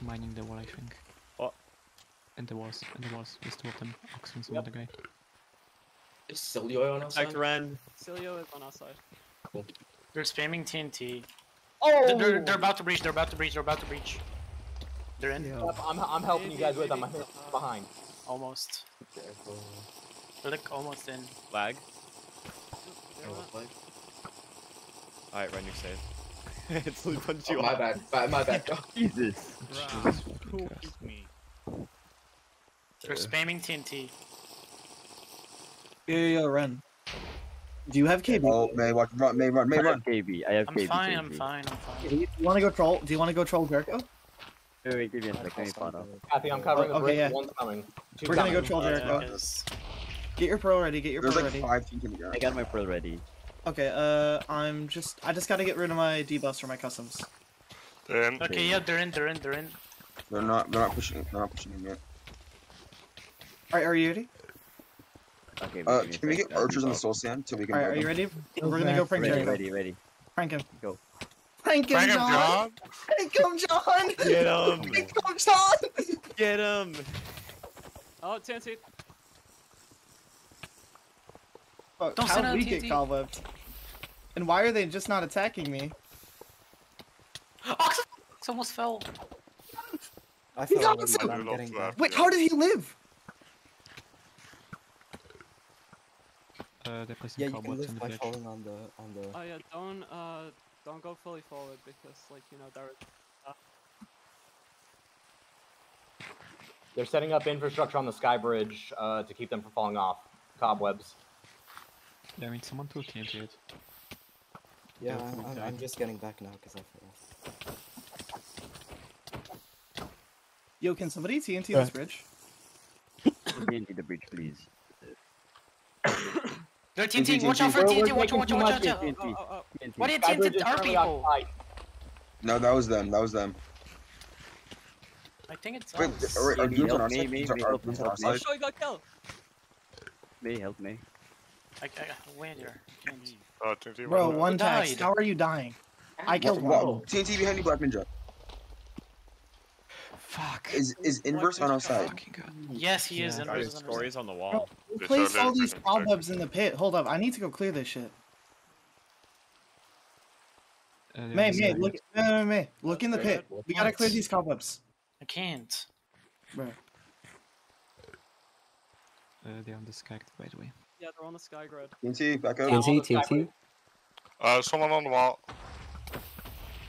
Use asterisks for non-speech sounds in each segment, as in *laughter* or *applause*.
mining the wall, I think. What? And the walls, and the walls. There's two of them. Ox and some other guy. Is Silio on our side? Act Ren. Cilio is on our side. Cool. They're spamming TNT. Oh! They're, they're, they're about to breach. They're about to breach. They're about to breach. They're in. Yep, I'm, I'm helping you guys with them. I'm behind. Almost. They're like almost in. Lag. They're oh, Alright, Ren, you're safe. It's Lee punched Oh, you my off. bad. My, my bad. *laughs* *laughs* Jesus. me. They're spamming TNT. Yo, yo, yo, run. Do you have KB? Oh, May, watch, run, May, run, May, I run. have KB. I have I'm KB. fine. I'm KB. fine. I'm fine. Do you want to go troll? Do you want to go troll Jericho? Wait, wait, give me a sec. Let me find. Kathy, I'm covering oh, the Okay, bridge. yeah. One's coming. Two We're gonna go coming. troll Yeah, Get your pro ready. Get your There's pro like ready. five teams in the I got my pearl ready. Okay. Uh, I'm just. I just gotta get rid of my debuffs for my customs. Then Okay, yeah, they're in. They're in. They're in. They're not, they're not pushing, they're not pushing him yet. All right, are you ready? Okay, Uh, give me a can we get archers on the soul sand so we can All right, break are you them? ready? We're gonna go prank Ready, Jericho. ready, ready. Prank him. Go. Prank him, Bring him, John. John. Prank him, John. Get him! Prank him, John. Get him! Oh, TNT. Fuck, Don't how send out we get TNT. cobwebbed? And why are they just not attacking me? Ox Ox almost fell. I He fell got over, some- but I'm getting back. Wait, how did he live? Uh, they're placing Yeah, you can cobwebs on live the by bridge. falling on the on the. Oh yeah, don't uh, don't go fully forward because like you know there is. They're setting up infrastructure on the sky bridge uh, to keep them from falling off. Cobwebs. Yeah, I mean, someone threw TNT it. Yeah, Go I'm, I'm. I'm just getting back now because I fell. Yo, can somebody TNT this bridge? TNT the bridge, please. *coughs* They're TNT. TNT. Watch out for We're- we're TNT. Watch out. Watch out. Watch out. watch out. TNT. Oh, oh, oh. TNT. What did TNT bridge is our people? No, that was them, that was them. I think it's Wait, us. are, are Maybe dudes on our help me, side? are- are help me, on our help me. oh, side? sure, you got killed. May help me. I, I, where there? TNT. Oh, TNT Bro, one died? tax. How are you dying? I killed Wha- one. wha- TNT behind you, Black Ninja. Fuck. Is is inverse on our side? Yes, he is. Yeah. in Guys, prison. Story's on the wall. Who They placed showed all these cobwebs in the pit? Hold up, I need to go clear this shit. May, May, side. look, May, May, May, look in the pit. We gotta clear these cobwebs. I can't. Bro. Uh, they're on the sky, by the way. Yeah, they're on the sky grid. TNT, back up. Yeah. TNT, on the sky TNT. Uh, someone on the wall.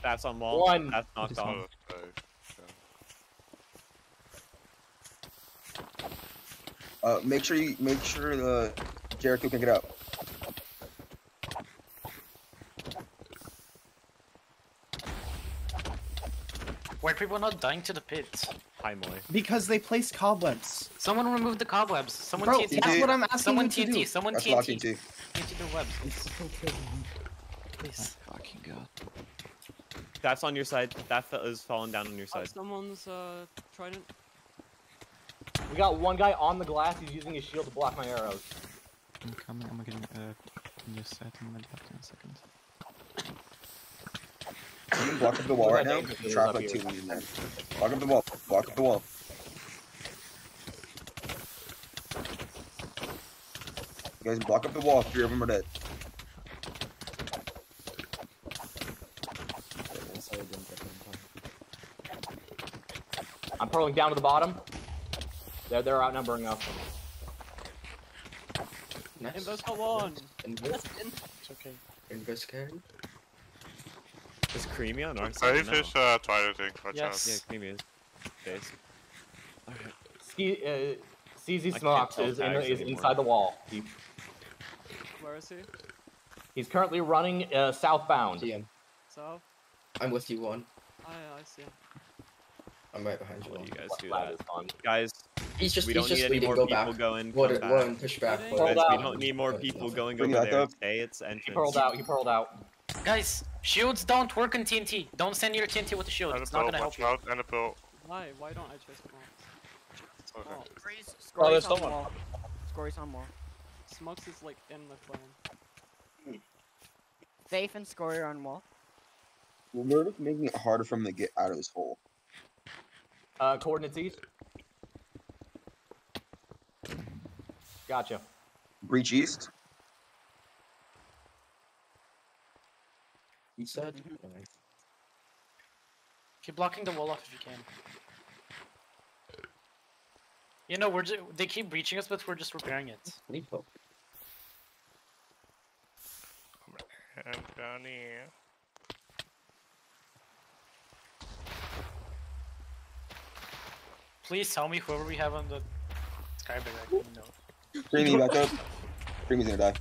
That's on wall. One. That's knocked Just off. one. Oh. Uh, make sure you make sure the Jericho can get up. Why are people not dying to the pit? Hi, Because they placed cobwebs. Someone removed the cobwebs. Someone Bro, TNT. that's what I'm asking Someone you to TNT. do. Someone That's locked TNT. into. TNT the webs. Please. Fucking god. That's on your side. That fe- is falling down on your Oh, side. someone's uh trident. We got one guy on the glass. He's using his shield to block my arrows. I'm coming, I'm getting uh, on your side in back in a second. You can block up the wall right now. dangerous Trap like two in there. Block up the wall. Block up the wall. You guys block up the wall. Three of them are dead. I'm sorry I didn't get them in time. I'm pearling down to the bottom. They're they're outnumbering us. Invo's got one. Invis? It's okay. Invis carry? Is Creamy on our side? Safe No. is uh, twiting. Watch Yes. Yeah, Creamy is. Base. Alright. Ski, uh, CZ can't Smokes is, in, is inside the wall. He, Where is he? he's currently running uh, southbound. So. I'm with you, one. Oh yeah, I see. him. I'm right behind you. I'll let One. you guys do that. that. is on. Guys, He's just, we he's don't just need any more Go people back. going. Water, come water, back. push back. Guys, Guys, we don't need more people going over it there. up. Stay its He entrance. pearled out. He pearled out. Guys, shields don't work on TNT. Don't send your TNT with the shield. And It's not gonna help watch out, and a pill. Why? Why don't I chase them out? Okay. Oh, Scory's, Oh, there's on someone. wall. Scory's on wall. Smokes is like in the flame. Safe and Scory are on wall. Well, we're just making it harder for him to get out of this hole. Uh, coordinates east. Gotcha. Breach east. He said. Mm-hmm. Alright. Keep blocking the wall off if you can. You know, we're just, they keep breaching us, but we're just repairing it. Leave hope. And down here. Please tell me whoever we have on the sky. I don't know. Creamy back up. Creamy's gonna die.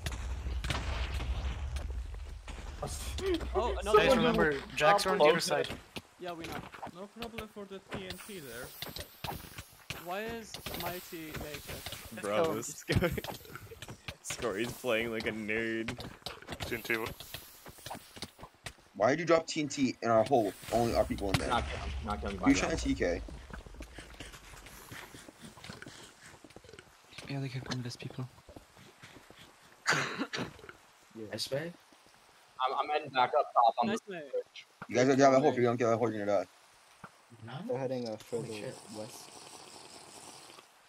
*laughs* Oh, another Guys, remember, Jacks are on the other side. Yeah, we know. No problem for the TNT there. Why is Mighty naked? Bro, this *laughs* is going. Scory's playing like a nerd. TNT. Why did you drop TNT in our hole? Only our people in there. Not killing. Not killing you by trying to TK? Yeah, they can come less people. Yes, man. I'm, I'm heading back up top on Nice the mate. You guys gotta get out of that hole. If you don't get out of that hole, you're gonna die. They're heading uh, further shit. west.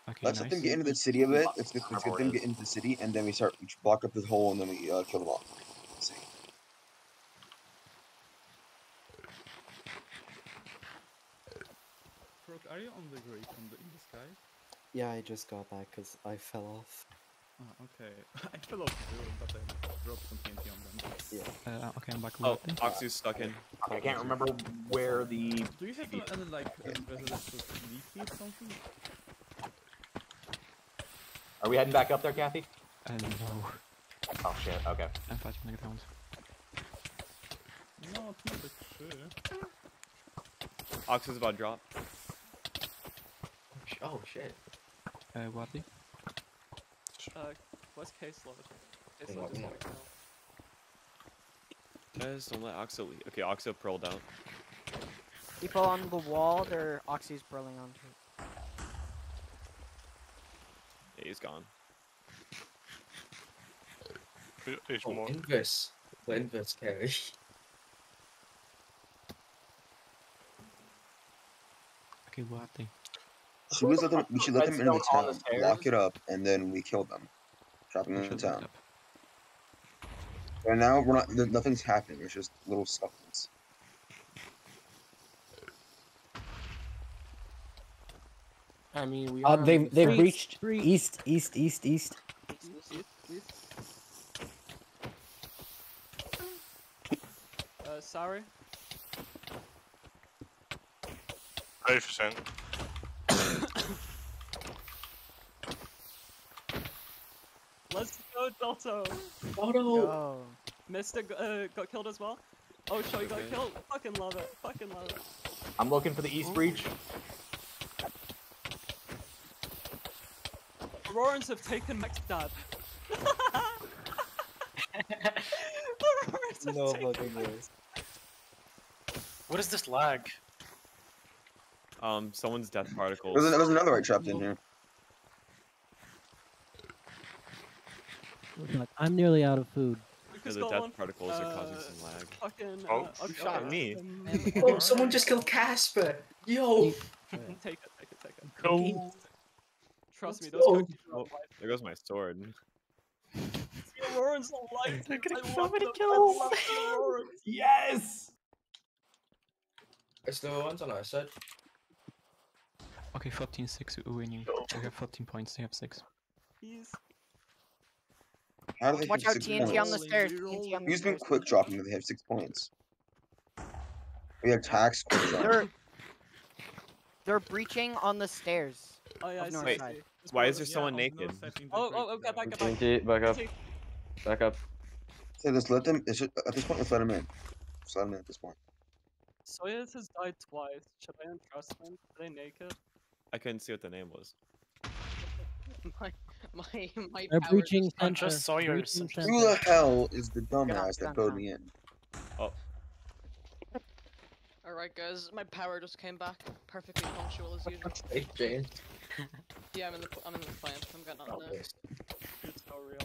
Okay, Let's nice. let them get into the city a bit. Let's get, let's get them get into the city, and then we start we block up this hole, and then we uh, kill them all. Let's see. Brooke, are you on the grid on the, in the sky? Yeah, I just got back because I fell off. Oh, okay. *laughs* I fell off too, but I dropped some TNT on them. Yeah. Uh, okay, I'm back. Oh, with Oxy's stuck in. I can't remember where the. Do you have any like uh, residential leafy or something? Are we heading back up there, Kathy? Uh, no, Oh shit. Okay. I'm fighting on the ground. No, it's not a true. Oxy's about to drop. Oh shit. Uh, Wadley? Uh, what's case load? Case Hang load on, is hang on. Guys, don't let Oxo leave. Okay, Oxo pearled out. People on the wall, their Oxy's burling onto. Yeah, he's gone. There's Oh, more. inverse. The inverse carry. Okay, what Wadley. Should we just let them? We should let them into the Redstone on the town, lock it up, and then we kill them, trap them We in the town. up. And now we're not. Nothing's happening. It's just little scuffles. I mean, we Uh, they've they've Streets, reached streets. east, east, east, east. East, east. Uh, sorry. Five percent. Let's go, Delto. Oh no! Mister g- uh, got killed as well. Oh, sure, you got Okay. killed. Fucking love it. Fucking love it. I'm looking for the east breach. Aurorans have taken Max dad. *laughs* Have no taken fucking ways. What is this lag? Um, someone's death particles. There's, there's another right trapped in here. Look, I'm nearly out of food. Yeah, Lucas the death one. particles are causing Uh, some lag. Fucking. Oh, uh, shot uh, me? um, Oh, someone just killed Casper! Yo! *laughs* take it, take it, take it. Go. Trust me, Let's those go. cookies are Oh. There goes my sword. *laughs* The Aurorans alive. They're dude. getting I so love many kills. *laughs* love the Aurorans. Yes. It's the ones on our side. Okay, 14 6 we're winning. We have 14 points, they have 6. He's How do they Watch out, six TNT on the stairs. TNT on the Use been quick dropping, but they have six points. We have tax quick dropping. They're they're breaching on the stairs. Oh yeah, I see. North Wait, side. Why is there of them. someone naked? north side in the Oh, oh, oh, back, there. get back. TNT, back up, back up. So just let them. Just, at this point, let's let them in. Just let them in at this point. Soyuz has died twice. Should I untrust them? Are they naked? I couldn't see what the name was. *laughs* Oh my *laughs* my my. They're breaching. I just saw your. Who the hell is the dumbass that bowed me in? Oh. Alright guys, my power just came back. Perfectly punctual as usual. *laughs* Hey, James. yeah, I'm in the I'm in the plan. I'm getting on oh, there. It's so real.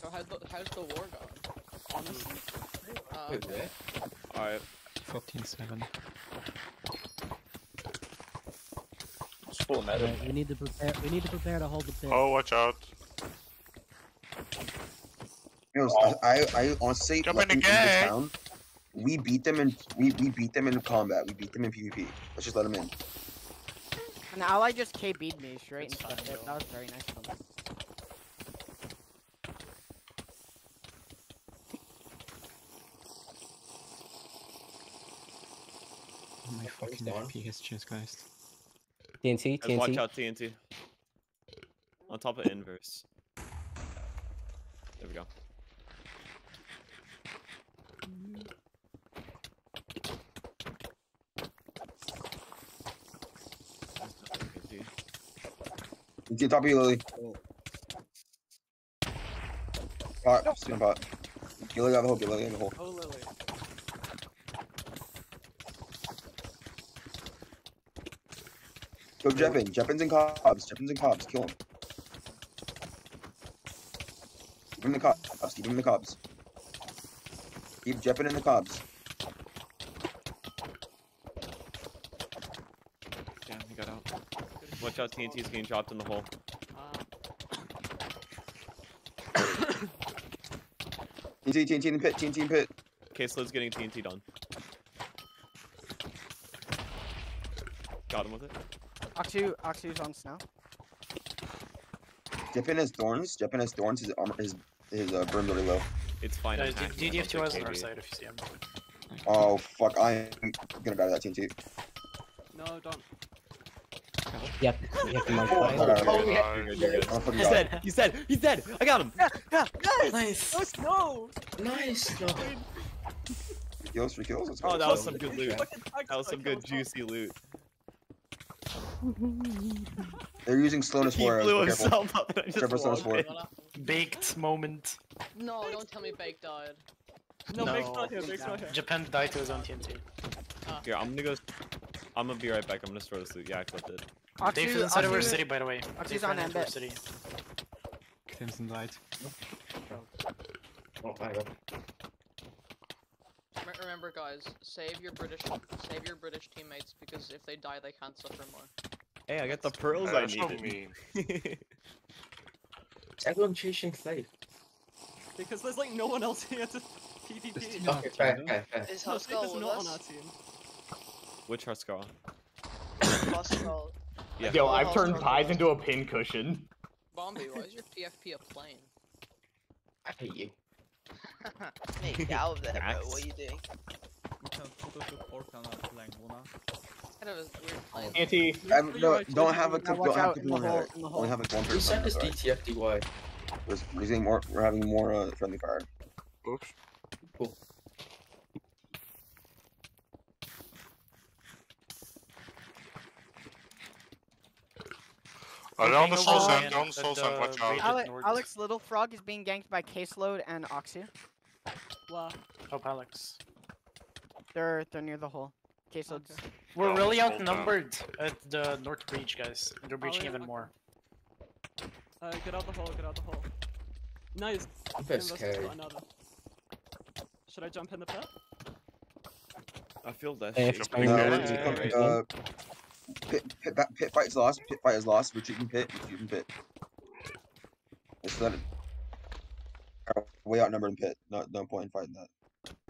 So how's the how's the war going? Honestly. Uh, um, Alright. 14 7. Full meta. Alright, we need to prepare. We need to prepare to hold the pit. Oh, watch out. You know, I, I honestly Jump let in the into game. town. We beat them in we, we beat them in combat. We beat them in PvP. Let's just let them in. An ally just KB'd me straight into the pit. That was very nice of them. Oh my fucking FPS just guys. TNT, Guys, watch out, TNT. On top of inverse. There we go. It's on top of you, Lily. Pot, steal pot. Get Lily out of the hole, get Lily out of the hole. Oh, Lily. Go Jeppin. Jeppin's and Cobbs. Jeppin's and Cobbs. Kill him. Keep him in the Cobbs. Keep him in the Cobbs. Keep Jeppin in the Cobbs. Damn, he got out. Watch out, TNT's getting dropped in the hole. *coughs* TNT, TNT in the pit. TNT in pit. Caseload's getting TNT'd on. Got him with it. Oxu, Oxu's on snow. Jeppin has thorns. Jeppin has thorns. His armor, his his uh, burn's really low. It's fine. I'm Guys, hacking, I DDF2 eyes on has take north KB. side if you see him. Oh fuck! I'm gonna die to that TNT. No, don't. Yep. You have to *laughs* mark Oh, five. You're alright. good, you're good. I'm fucking He's dead. He's dead. He's dead. I got him. yeah Nice. No! Nice. No. Three kills, three kills. Let's go. Oh, that was some good loot. That was some good juicy loot. They're using slowness He for us. blew careful. himself up and I just Careful, slowness walked for. in. Baked moment. No, don't tell me Bake died. No, Bake's not here, Bake's not here. Japan died to his own TNT. Ah. Here, I'm gonna go. I'm gonna be right back. I'm gonna store this loot. Yeah, I clipped it. Dave is Oxu, inside of our city, by the way. Oxu's on ran into our Embit. city. Crimson died. Oh my god. Rem- Remember, guys, save your British, save your British teammates because if they die, they can't suffer more. Hey, I got the pearls I That's so needed. mean. *laughs* Everyone chasing Clay. Because there's like no one else here to *laughs* PvP. Okay, fair, fair, fair. Is No, Huskar Snake is with not on us? our team. Which Huskar? Huskar. Yeah. Yo, Oh, I've turned pies into a pin cushion. Bombi, why is your PFP a plane? I hate you. Mate, get out of there, bro. What are you doing? Kind of a weird plane. Anti. Um, no, don't have a Now don't have out to in be the one hole, there. in the Only have like one Who sent us. DTFDY? We're, we're more. We're having more uh, friendly fire. Oops. Cool. Are they on the soul sand? in the soul sand. Watch out. Ale- Alex Little Frog is being ganked by Caseload and Oxu. Wow. Oh, Alex. They're they're near the hole. Caseload's. We're Oh, really hold on. outnumbered at the north breach, guys. They're breaching yeah, even okay. more. Uh, get out the hole, get out the hole. Nice. That's Inverse has scary. Should I jump in the pit? I feel that Hey, shit. it's No, going we're good. just coming, right. Uh, pit, pit, back, pit fight is lost. Pit fight is lost. Retreating pit. Retreating pit. Just let it. are Way outnumbered in pit. No, no point in fighting that.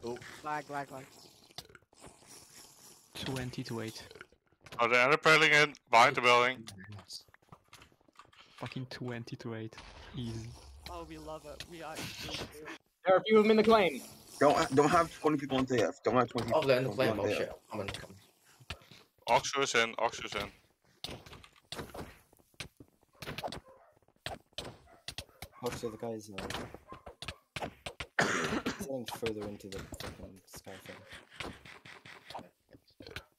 Oh. Lag, lag, lag. 20 to 8. Are they interpeling in behind the building? Fucking 20 to 8. Easy. Oh, we love it. We are. There are a few of them in the claim. Don't don't have twenty people on TF. Don't have twenty. Oh, they're in the people flame. on Oh shit. I'm in. Come. Oxu is in. Oxu is in. Most of the guys are selling further into the fucking sky thing.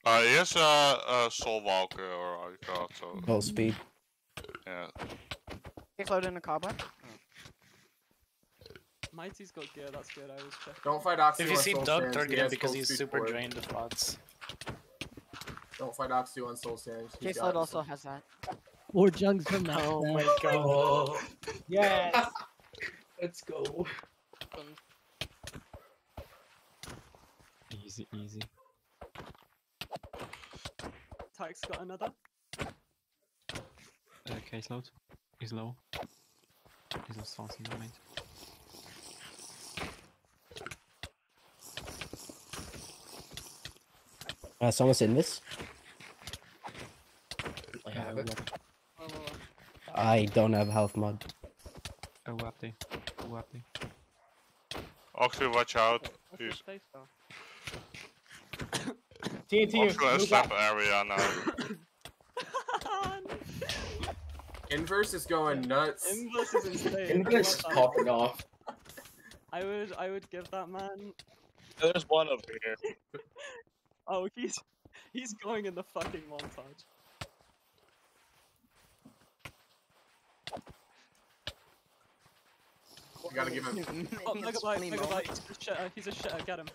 Uh, he is a, a soul walker or how you call. So Full speed. yeah. Caseload in a cobweb. Mighty's got gear, that's good, I was checking. Don't fight Oxy If you see Soul Doug, Sands, target him because he's super for drained of pods. Don't fight Oxy on Soul Sands. he's got Caseload also has that. More junks from that. Oh my god. *laughs* Yes. let's go. Easy, easy. Tyke's got another. Uh, case load. He's low. He's lost something behind. Uh, someone's in this. I have it. I don't have health mod. Oh, Wapty. Oh, Wapty. Oxy, watch out. He's *coughs* TNT. Oxy has move slap area now. *coughs* Inverse is going nuts. Inverse is insane. Inverse is I love that. popping off. I would, I would give that man. There's one over here. *laughs* Oh, he's, he's going in the fucking montage. You gotta give him. Oh, Megabyte, Megabyte, he's a shitter, he's a shitter, get him.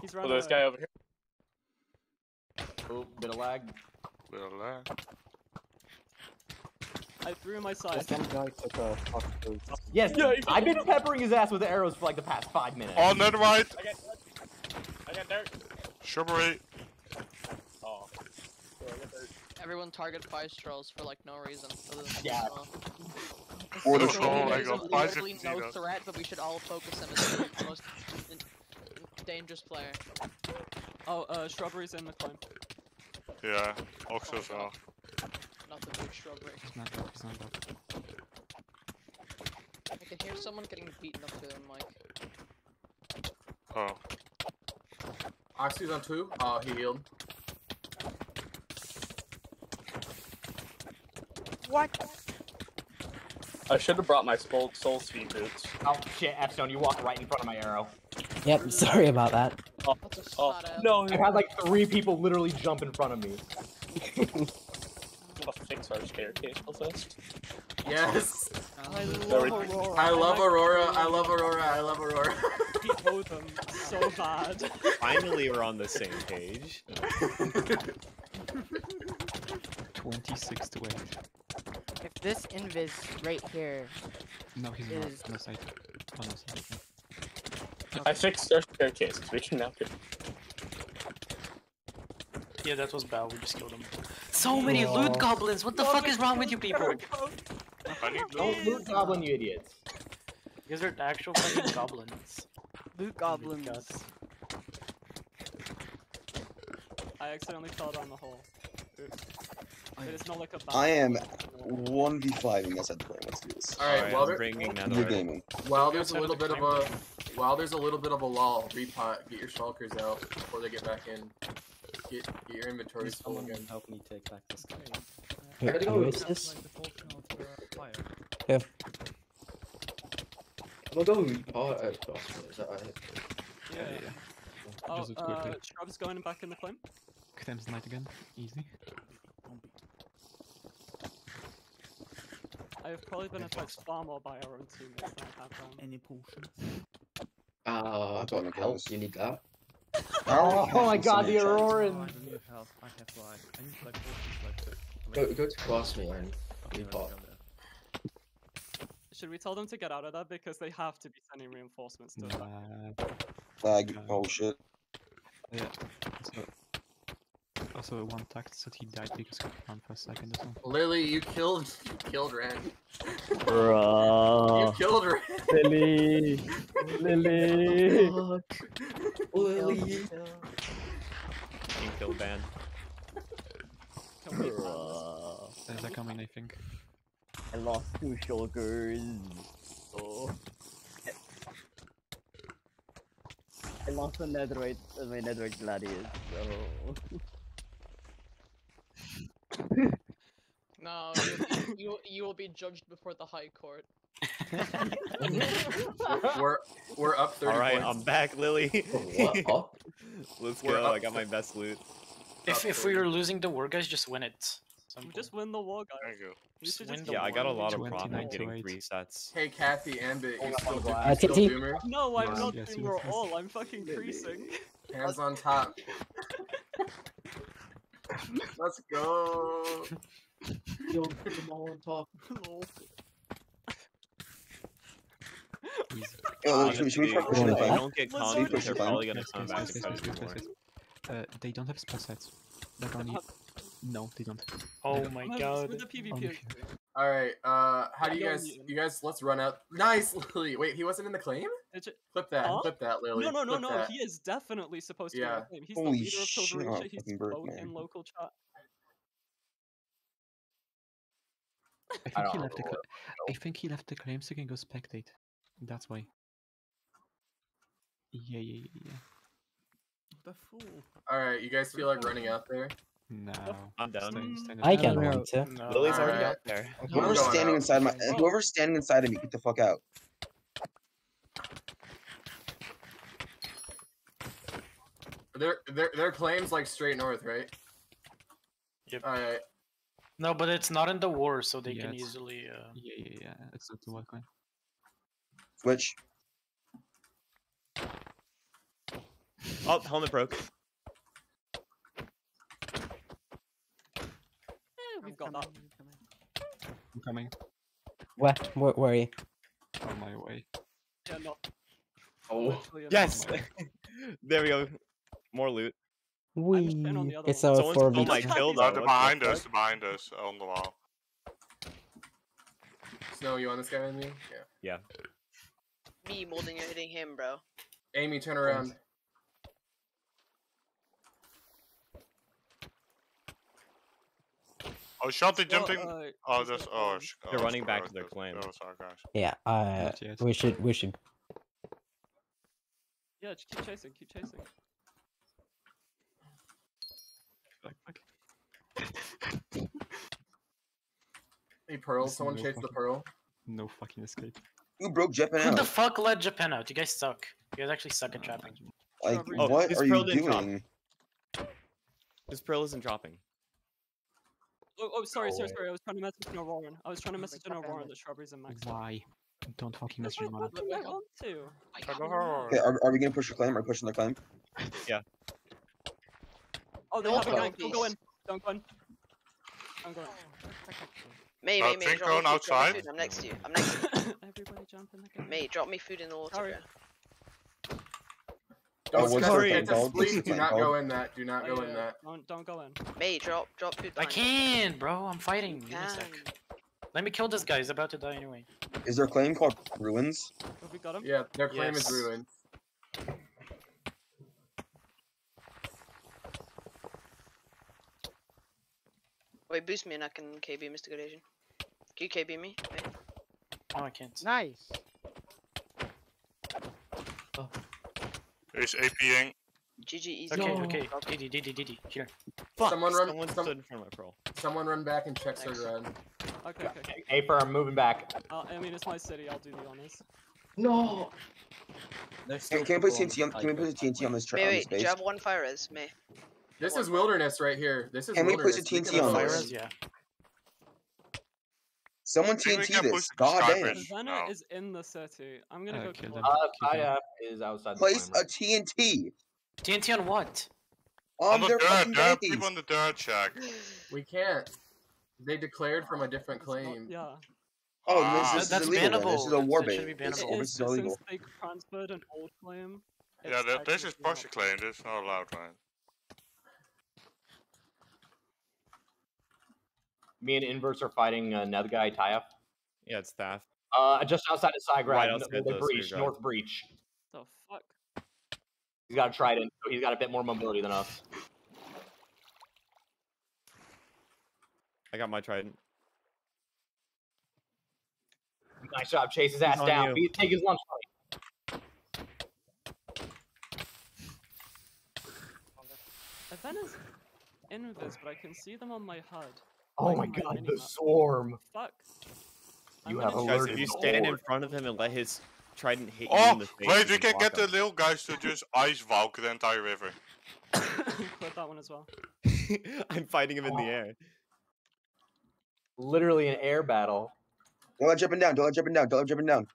He's Oh, running there's a guy over here. Oh, bit of lag. Bit of lag. I threw him my side. Some guy took a fuck food. Yes, Yeah, he- I've been peppering his ass with arrows for like the past five minutes. On that right. I got, I got dirt. Shrubbery. Oh. Yeah, I got dirt. Everyone target five straws for like no reason. Yeah. Or the There's I there's got literally no threat, but we should all focus him as the most dangerous player. Oh, uh, shrubbery's in the climb. Yeah, Oxy as well. Not the big shrubbery. He's not up, he's not up. I can hear someone getting beaten up to their mic. Oh. Oxy's on two. Oh, he healed. What? I should have brought my soul, soul speed boots. Oh shit, Epstone, you walked right in front of my arrow. Yep, *laughs* sorry about that. Oh, oh no! I had like three people literally jump in front of me. *laughs* I'm gonna fix our staircase real fast. Yes. I love Aurora. I love Aurora. I love Aurora. I love Aurora. He owed them so bad. Finally, we're on the same page. 26 to 8. If this invis right here No, he's is not. On the side. Oh, on the side. yeah. I fixed our staircase. We can now. Yeah, that was bad. We just killed him. So many loot oh. goblins. What the fuck is wrong with you people? *laughs* I need Don't loot goblin, you idiots. These are actual fucking *laughs* goblins. loot goblins. I accidentally fell down the hole. It's not like a bad I am 1v5ing us at the point. Let's do this. All right. Alright, Well, I'm there, bringing You're gaming. while there's a little bit of a, while there's a little bit of a lull, repot. Get your shulkers out before they get back in. Get, get your inventories full Someone again. help me take back this guy. Who, I gotta go with this? Yeah. We'll go repot at possible. Is that right? Yeah. yeah. Oh, Just uh, quickly. Shrub's going back in the climb. Clem's Knight again. Easy. I've probably been attacked far more by our own teammates than I have them. Any potions? Ah, I got help. You need that. *laughs* Oh, my god, the Oh, I don't need help. I have like I need like potions like this. Go, go to cross me and repot. Should we tell them to get out of that because they have to be sending reinforcements to attack? Nah. Lag. Oh shit. Yeah. So, also one tact that he died because he ran for a second or something. Lily, you killed, you killed Ren. You killed Ren. Lily. *laughs* Lily. Lily. Team kill ban. Bro. There's a coming, I think. I lost two shulkers. Oh. I lost a netherite, uh, my netherite gladius. So. No, you, you you will be judged before the High Court. *laughs* We're we're up thirty All right, points. I'm back, Lily. *laughs* Let's We're go. I got my best loot. If if we are losing the war, guys, just win it. We just win the war, guys. Thank you. We should win just the Yeah, I got a lot of 29 profit getting three sets. Hey, Kathy, Ambit, you still, do, Uh, you still doomer? No, I'm Yes. not Yes, doing at all. I'm fucking creasing. *laughs* Hands on top. Let's go. Yo, put them all on top. Lol. Should *laughs* should we try pushing the if they don't get Should we conquered, push the they're probably gonna Guys, come back and try guys, to do guys, more. guys, guys. Uh, they don't have spell sets. They're only. No, they don't. Oh They my god. With the PvP. All right. Uh, how do you guys? you- You guys, let's run out. *laughs* Nice, Lily. Wait, he wasn't in the claim. It's ju- Clip that. Huh? Clip that, Lily. No, no, no, Clip no. that. He is definitely supposed to Yeah. be in the claim. He's Holy the leader of shit, I'm Pilgrimage. He's fucking broke, in local chat. I think I he left the. Cl- I think he left the claim so he can go spectate. That's why. Yeah, yeah, yeah, yeah. The fool. All right, you guys feel like running out there? No. I'm down. Stay- stay I the- can No, run too. No. Lily's already Alright. out there. Whoever's going standing out. inside my, whoever's standing inside of me, get the fuck out. Their their their claims like straight north, right? Yep. All right. No, but it's not in the war, so they can easily. Uh... Yeah, yeah, yeah. It's not the wild coin. Switch. Oh, helmet broke. We've got that. I'm coming. Where, where, where are you? On my way. Yeah, no. Oh, yes. *laughs* there we go. More loot. Wee. been on the other It's one. a Someone four stole v my Guys, kill guys, though. They're behind us, they're behind us on the wall. Snow, you on this guy with me? Yeah. Yeah. Me more than you're hitting him, bro. Amy, turn around. Oh, shot the Well, jumping. uh, oh, just that's oh, sh- They're oh, running back to their that's- claim. Oh, sorry, guys. Yeah, uh, Not yet. we should, we should. Yeah, just keep chasing, keep chasing. Fuck, fuck. Hey, Pearl. Listen, Someone no chase the Pearl. No fucking escape. Who broke Jeppin out? Who the fuck led Japan out? You guys suck. You guys actually suck at Uh, trapping. Like, Oh, what are pearl you didn't drop. doing? This pearl isn't dropping. Oh, oh, sorry, sorry, sorry. I was trying to message an Auroran. I was trying to message an Auroran The strawberries and max. Why? Don't fucking Because message I him on it. fucking want to. Okay, are, are we gonna push the claim? Are we pushing the claim? Yeah. Oh, they have a gang. problem, Don't go in. Don't go in. I'm going. May, Uh, May, May, think drop me me outside? food. I'm next to you. I'm next to you. *coughs* Everybody jump in the gang. May, drop me food in the water, Sorry. Bro. Don't Oh, what's it's thing a called? What's Please do not go in that. Do not Oh, go in that. Uh, don't, don't go in. May, drop, drop food. I can't, bro. I'm fighting. Give me a sec. Let me kill this guy. He's about to die anyway. Is there a claim called Ruins? Have we got him? Yeah, their claim Yes. is Ruins. Wait, boost me and I can KB Mr. Good Asian. Can you KB me? May? Oh, I can't. Nice. He's APing. GG easy. Okay, No. okay. Didi, Didi, Didi. Here. Fuck, Someone run- Someone some- stood in front of my pearl. Someone run back and check Thanks. Surgeon. Okay, okay. okay. A firm, moving back. Uh, I mean, it's my city. I'll do the honors. No. Can, can we put TNT on? Can we put the TNT on this tra- May, on wait, this do you have one fire res? me? This is wilderness right here. This is Can we wilderness. put the can TNT on afford this? it. Yeah. Someone TNT this. push the God damn. Bridge. Savannah No. is in the city. I'm gonna go Okay, kill then. her. Uh, Keep it. IF is outside the Place claim. a TNT TNT on what? on, On the their dirt, there are people on the dirt shack. *gasps* We can't. They declared from a different It's not- claim. Yeah. Oh, Ah. this, this That's is illegal. Then. This is a war That should be base. This, bannable. It this is, is illegal. since they transferred an old claim. Yeah, this is technically. Porsche claim. This is not allowed, right? Me and Inverse are fighting another guy, Tyef. Yeah, it's staff. Uh, just outside of Cygrad, Right n- outside the the breach, Cygrad. north breach. The fuck? He's got a trident, so he's got a bit more mobility than us. I got my trident. Nice job, chase his ass on down. you. Take his lunch money. Avena's in this, but I can see them on my HUD. Oh my god, the minimap. swarm. Fuck. You I'm have gonna alerted if you the stand in front of him and let his trident hit you Oh, in the face, wait, you we can block get the him. little guys to just ice walk the entire river. *coughs* Clip that one as well. *laughs* I'm fighting him in the air. Literally an air battle. Don't let Jeppin down. Don't let Jeppin down. Don't let Jeppin down.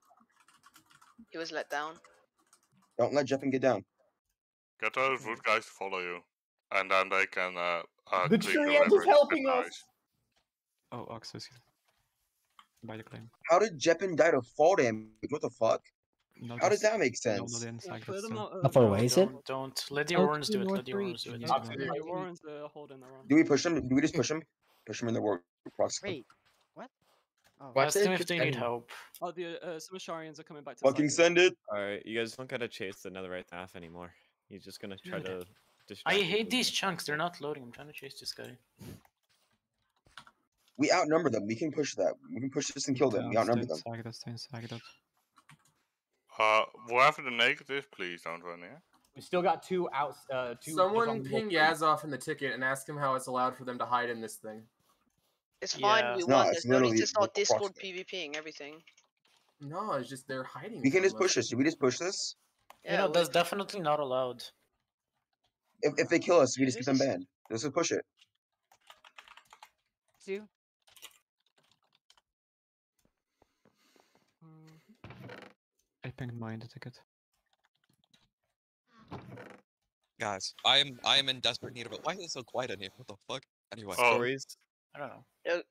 He was let down. Don't let Jeppin get down. Get those root guys to follow you. And then they can uh, uh The clear tree is river. Helping nice. us. Oh, Oxus. By the claim. How did Jeppin die to fall damage? What the fuck? No, How does that make no, not sense? inside, Clear that's them still- out, uh, How far away is it? Don't, don't. let the Oh, Aurons do it. Let the three. Do it. Yeah, Top yeah. The Warrens uh, holding their own. Do we push them? Do we just push them? Push them in the work proxy. Wait, what? Oh, What's Ask them if they need help. Oh, the uh, some Asharians are coming back to Fucking side. send it. Alright, you guys don't gotta chase the netherite half anymore. He's just gonna try to I hate these chunks. They're not loading. I'm trying to chase this guy. We outnumber them. We can push that. We can push this and kill them. We outnumber stay them. inside that, stay inside that. Uh, wherever the naked is, please don't run here. We still got two out. Uh, two. Someone ping wolf. Yaz off in the ticket and ask him how it's allowed for them to hide in this thing. It's fine. Yeah. We No, won. it's There's no need literally to start Discord proximate. PvPing everything. No, it's just they're hiding. We can just push this. Should we just push this? you Yeah, know, that's definitely not allowed. If, if they kill us, we just get them banned. Let's just push it. two. Pinged mine the ticket. Guys, I am I am in desperate need of it. Why is it so quiet in here? What the fuck? Anyway, Oh. Stories. I don't know.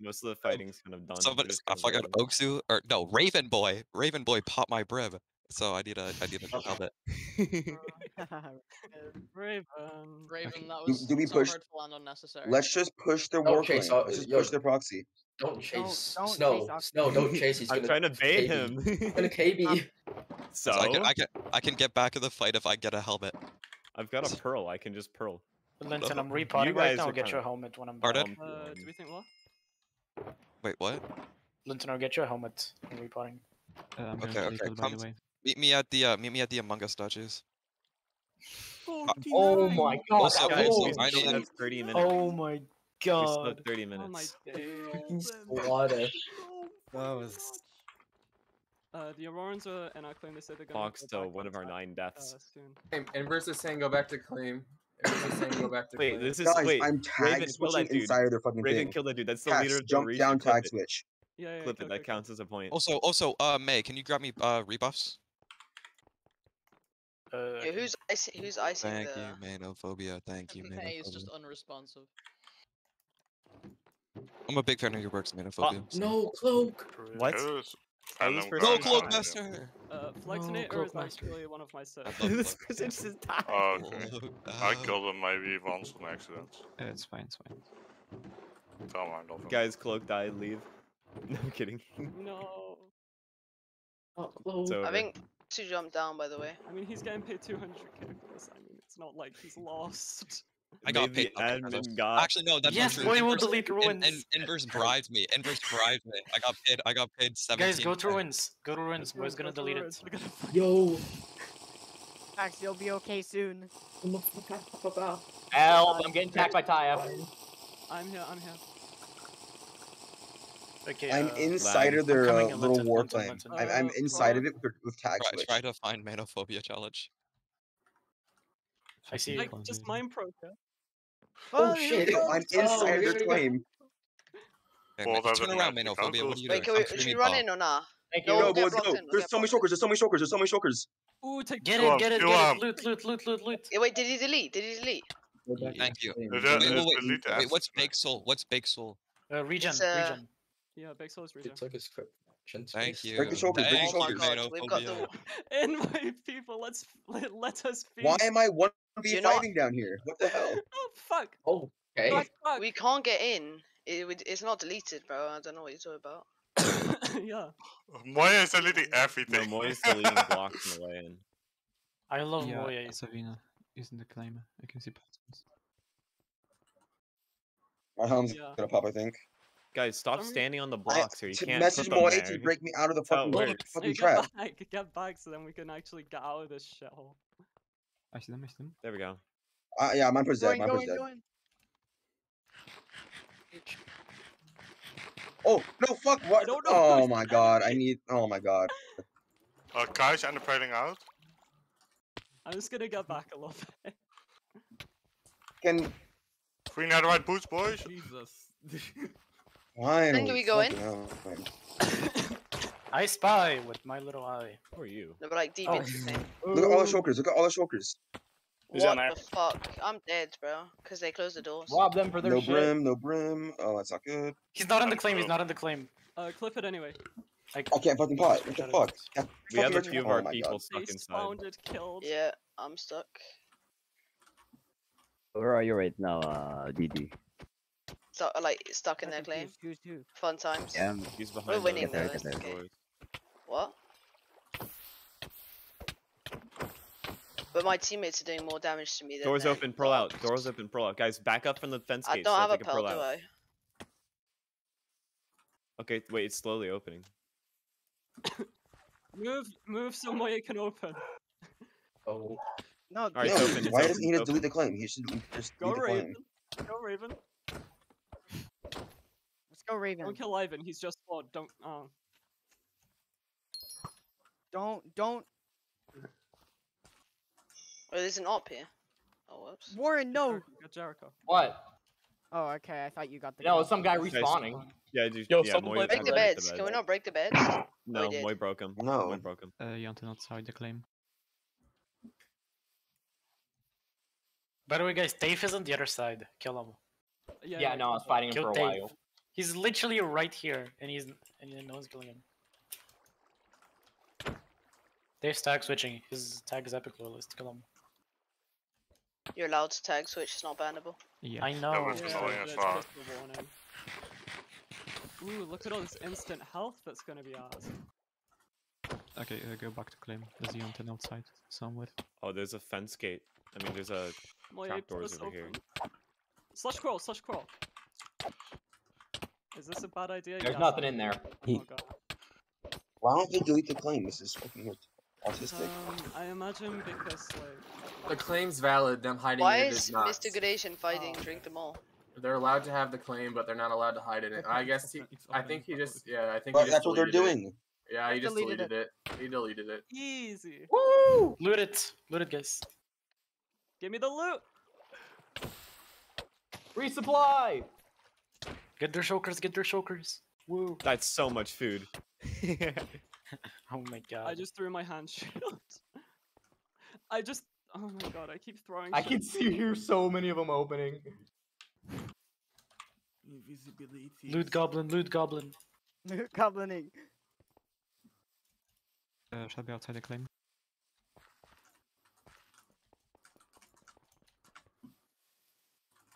Most of the fighting's oh, kind of done. somebody we're just I fucking wait. Oaksu or no Raven Boy. Raven Boy popped my brib. So I need a I need a oh. helmet. *laughs* *laughs* Raven. Raven, that Do- was do we so push- hurtful and unnecessary. Let's just push their Don't war chase claim. out- Let's just yo, push their proxy. Don't chase don't Snow. chase Snow, don't chase. He's I'm gonna trying to bait KB. him. He's gonna KB. *laughs* so I can I can I can get back in the fight if I get a helmet. I've got a pearl. I can just pearl. Linton, I'm You repotting right guys now. I'll get your helmet when I'm Pardon? back. Uh, do we think what? Wait, what? Linton, I'll get your helmet. I'm repotting. Uh, I'm Okay, okay. okay, Come meet me at the uh, meet me at the Among Us statues. Oh my god. Also, also, wolf. I still know have 30 minutes. Oh my We still have god. 30 Oh my minutes. days. Slaughter. That was. Uh, the Aurorans are, and I claim they said they're gonna. Fox to one of our nine deaths. Uh, soon. Hey, Inverse is saying go back to claim. Inverse is saying go back to Wait, claim. this is Guys, wait. I'm tag Raven, kill switching that dude. inside of their fucking Raven, thing. kill that dude. That's the Cats, leader of the jump region. down Clip tag it. switch. Yeah, yeah. Clip kill, it. That kill, kill. counts as a point. Also, also, uh, May, can you grab me uh rebuffs? Uh, Yeah, who's icing? Who's icing Thank the? you, Manophobia. Thank you, May is just unresponsive. I'm a big fan of your works, Manophobia. so- No cloak. What? Yes. Are these Random for Go, Cloak. Master! Uh, Flexinator Cloak is Master. actually one of my sets. *laughs* This Cloak person Master. just died. Oh, okay. *laughs* I oh. killed him maybe once on accident. Uh, *laughs* it's fine, it's fine. Don't mind of him. Guys, cloak died. Leave. No I'm kidding. No. Oh, cloak. I think to jump down, by the way. I mean, he's getting paid 200k for this. I mean, it's not like he's lost. I got paid nothing for this. admin got. Actually, no, that's Yes, not true. boy, we'll Inverse- delete In- ruins. In, Inverse bribed me. Inverse bribed me. I got paid. I got paid seventeen. Guys, go to ruins. Go to ruins. Boy's gonna Go delete it. We're gonna fight. Yo. Max, you'll be okay soon. Help! I'm getting attacked by Taya. I'm here. I'm here. Okay, I'm uh, inside of their I'm uh, coming in, little Linton, war Linton, I'm, I'm Uh, inside of it with, with tag Try, try to find Manophobia challenge. I see. Like, just mind pro. Yeah? Oh, shit. we. I'm Oh, inside of here their claim. Well, ma- turn around, make it Manophobia. What are you Wait, doing? can we? I'm Should we streaming run ball. in or not? Thank No, you. No, we'll get boys, blocked go. in, we'll There's so many blocked shulkers. There's so many shulkers. There's so many shulkers. Ooh, take. Get it, on, get it, kill get it. Loot, loot, loot, loot, loot. Yeah, wait, did he delete? Did he delete? Thank you. It Wait, is- wait, wait, wait, what's abstract. Big Soul? What's Big Soul? Uh, regen, uh, regen. Yeah, Big Souls He region. took his crypt. Thank you. Break the shulkers. Break Thank the Oh my you, shulkers. god, we've got the. Manophobia. *laughs* Invite people. Let's let, let us feed. Why am I one v You're not- down here? What *laughs* the hell? Oh fuck! Oh, okay. Fuck! Fuck! We can't get in. It, would- it's not deleted, bro. I don't know what you're talking about. *laughs* yeah. *laughs* Moya is deleting No, everything. Moy's deleting blocks on the way in. I love yeah, Moya. Savina isn't the claimer. I can see patterns. My helm's Yeah. gonna pop, I think. Guys, stop Some- standing on the I, blocks here. You can't message put them Moy there. to break me out of the fucking, it fucking, works. trap. get back, get back, so then we can actually get out of this shithole. I see them, I see them. There we go. Uh, yeah, mine was dead. Going, Mine was dead. going. Oh no! Fuck! What? don't know Oh who's my god! I need. Oh my god! Uh, guys, end up heading out. I'm just gonna get back a little bit. Can Three netherite boots, boys. Jesus. finally. we go in? *laughs* fucking hell, man. I spy with my little eye. Who are you? No, but like deep Oh. into the. Look at all the shulkers. Look at all the shulkers. Who's what the fuck? I'm dead, bro. Cause they closed the doors. Rob them for their No shit. brim. No brim. Oh, that's not good. He's not in the claim, he's not in the claim. Uh, clip it anyway. I, I can't fucking pot. What the fuck? God, We have a few of oh our my people God. stuck They inside. spawned killed. Yeah, I'm stuck. Where are you right now, uh, DD? So, uh, like stuck in their claim. Who's who? Fun times. Yeah, I'm- He's We're winning though. get That's there. okay. What? But my teammates are doing more damage to me than Doors them. open, pearl out. Doors open, pearl out. Guys, back up from the fence I don't so have a can pearl, pearl do out. I? Okay, wait, it's slowly opening. *coughs* Move, move somewhere you can open. Oh. No, Alright, No, it's open. It's why open, doesn't he it's just delete the claim? He should just Go delete the Raven. claim. Go Raven. Let's go Raven. Don't kill Ivan. He's just flawed. Don't. Oh. Don't don't Oh, there's an op here. Oh, whoops. Warren. No. Got Jericho. What? Oh, okay. I thought you got the. No, it's some guy Guys, respawning. Yeah, dude. Yo, yeah, someone Moy Break the beds. bed. Can we not break the beds? No, *laughs* did. Moy broke him. No. Moy broke him. Uh, Janten outside the claim. By the way, guys, Dave is on the other side. Kill him. Yeah, Yeah, no, I was fighting him for a Dave. while. He's literally right here, and he's and no one's killing him. Dave's tag switching. His tag is epic loyalist. Kill him. You're allowed to tag switch. It's not bannable. Yeah. I know. was Yeah, annoying that's as well. just a warning. Ooh, look at all this instant health that's gonna be ours. Okay, uh, go back to claim. There's Janten outside somewhere. Oh, there's a fence gate. I mean, there's a Moy, trapdoors put us over here. open. Slash crawl, slash crawl. Is this a bad idea? There's Yeah, nothing in there. Oh god. Why don't they delete the claim? This is fucking autistic. Um, I imagine because like The claim's valid. Them hiding Why it is is not. Mr. Gradation fighting Oh. Drink Them All? They're allowed to have the claim, but they're not allowed to hide in it. I guess he. I think he just. Yeah, I think. But he just that's what they're deleted it. doing. Yeah, he just Deleted deleted it. He deleted it. easy. Woo! Loot it. Loot it, guys. Give me the loot. Resupply! Get their chokers. Get their chokers. Woo. That's so much food. *laughs* Oh my god. I just threw my hand shield. *laughs* I just. Oh my god! I keep throwing. I can see here so many of them opening. Invisibility. Loot goblin. Loot goblin. Goblining. Uh, shall be outside the claim.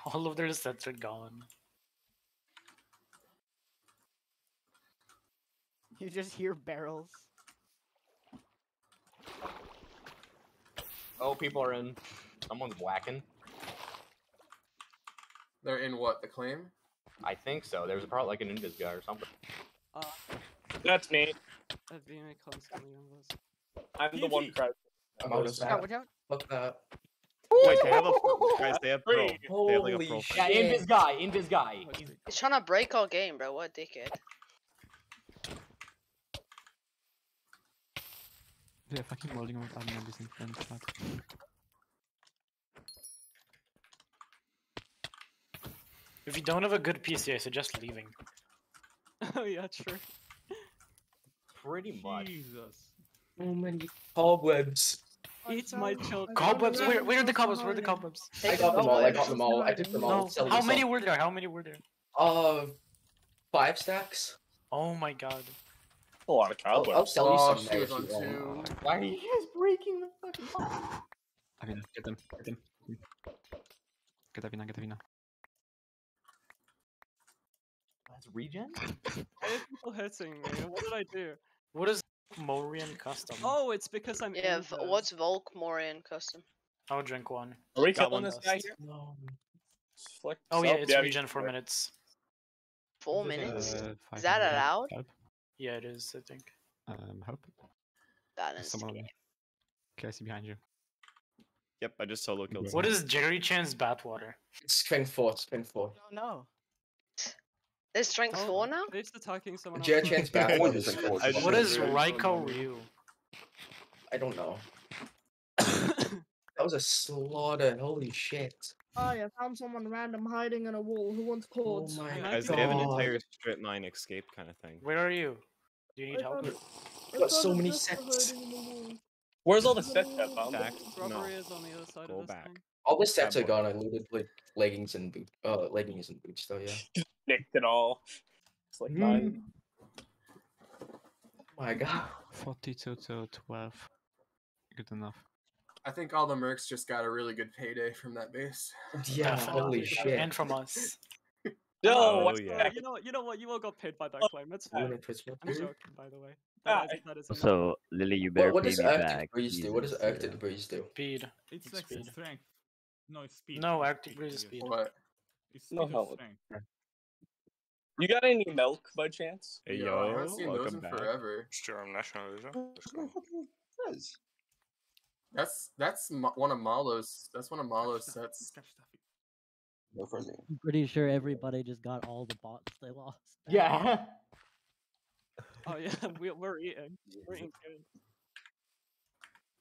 All of their sets are gone. You just hear barrels. Oh, people are in. Someone's whacking. They're in what? The claim? I think so. There's probably like an Invis guy or something. Uh, That's me. a VMA constantly on this. I'm the one GG. crouched. I'm out of that. watch out. Fuck that. Wait, they have a guys. They have pearl. Free. They have like a Holy pearl. shit. Yeah, Invis guy, Invis guy. He's He's trying to break our game, bro. What a dickhead. Yeah, fucking rolling with admin is in front of that. If you don't have a good PC, I suggest leaving. oh yeah, true. pretty much. Jesus. So many cobwebs. It's my children. Cobwebs? Where, where are the cobwebs? Where are the cobwebs? I got them all. I got them all. I took them all. No. How many were there? How many were there? Uh, five stacks. Oh my god. A lot of I'll, cobwebs. I'll sell you Oh, some she was on you two. Why are you guys breaking the fucking box? Avina, get them, get them. Get Avina, get Avina. That's regen? *laughs* Why are people hitting me? What did I do? What is Morian custom? Oh, it's because I'm Yeah, v- what's Volk Morian custom? I'll drink one. Are we killing this guy here? No. Oh yeah, it's we regen can for minutes. Four Uh, minutes? five Is that minutes. allowed? Help. Yeah, it is, I think. Um, help. That There's is Someone. Okay, I see behind you. Yep, I just solo killed. What someone. is Jerry Chan's Batwater? It's strength four. Strength four. Oh no. There's strength Oh, four now? Dave's attacking someone Jerry else. Chan's Batwater *laughs* is strength four. What is Really? Raiko Ryu? I don't know. *laughs* that was a slaughter. Holy shit. Hi, I found someone random hiding in a wall who wants Oh cords. my Guys, they have an entire strip mine escape kind of thing. Where are you? Do you need I help? found- I got so many sets. hiding in the wall. Where's all the sets at, Bob? Back. No. Is on the other side Go of this back. thing. All the sets are gone. I looted like leggings and boot, uh, leggings and boots though. Yeah. *laughs* Nicked it all. It's like mine. my god. 42 to 12. Good enough. I think all the mercs just got a really good payday from that base. Yeah, holy shit. And from us. No, Oh, what's yeah. that? You know, you know what? You all got paid by that claim. It's You fine. wanna twist my I'm joking, by the way. Ah, That is, that is. So, Lily, you better What, what pay does me active back. breeze do? What does Jesus, active breeze do? Speed. It's It's like speed. strength. No, it's speed. No, It's active breeze is speed. What? It's No speed or help. strength. *laughs* You got any milk by chance? Hey Yo, I haven't seen those welcome in back. forever. Storm nationalism. Let's go. That's that's one of Malo's. That's one of Malo's sets. Go for it. I'm pretty sure everybody just got all the bots they lost. *laughs* Yeah. Oh yeah, *laughs* we, we're eating. We're eating good.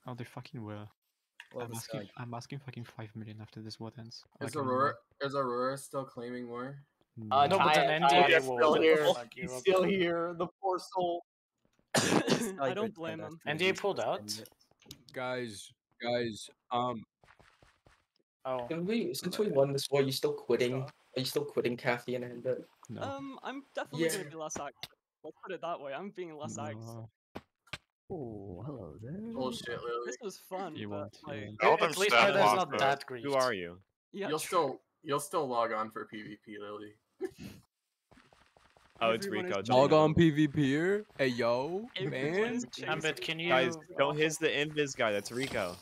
Oh, they fucking will. Well, I'm asking, guy- I'm asking fucking 5 million after this war ends. Is Like, Aurora is Aurora still claiming more? Uh, No, but Ty- then Ty NDA is still here. fuck you He's still here. The poor soul. *coughs* I don't blame him. NDA pulled out. Guys, guys, um, Oh. We, since we won this war, are you still quitting? Are you still quitting Kathy and Ender? No. Um, I'm definitely Yeah. gonna be less active. Let's put it that way. I'm being less active. No. Oh, hello there. Bullshit, Lily. This was fun, You but won't, you like, won't. At least stat Tyler's not blockers. that grieved. Who are you? yeah, You'll still you'll still log on for PvP, Lily. Oh, it's Everyone Rico. don't log on know? PvP. Hey yo, Everyone man. is Ambit, can you? Guys, don't hit the invis guy. That's Rico.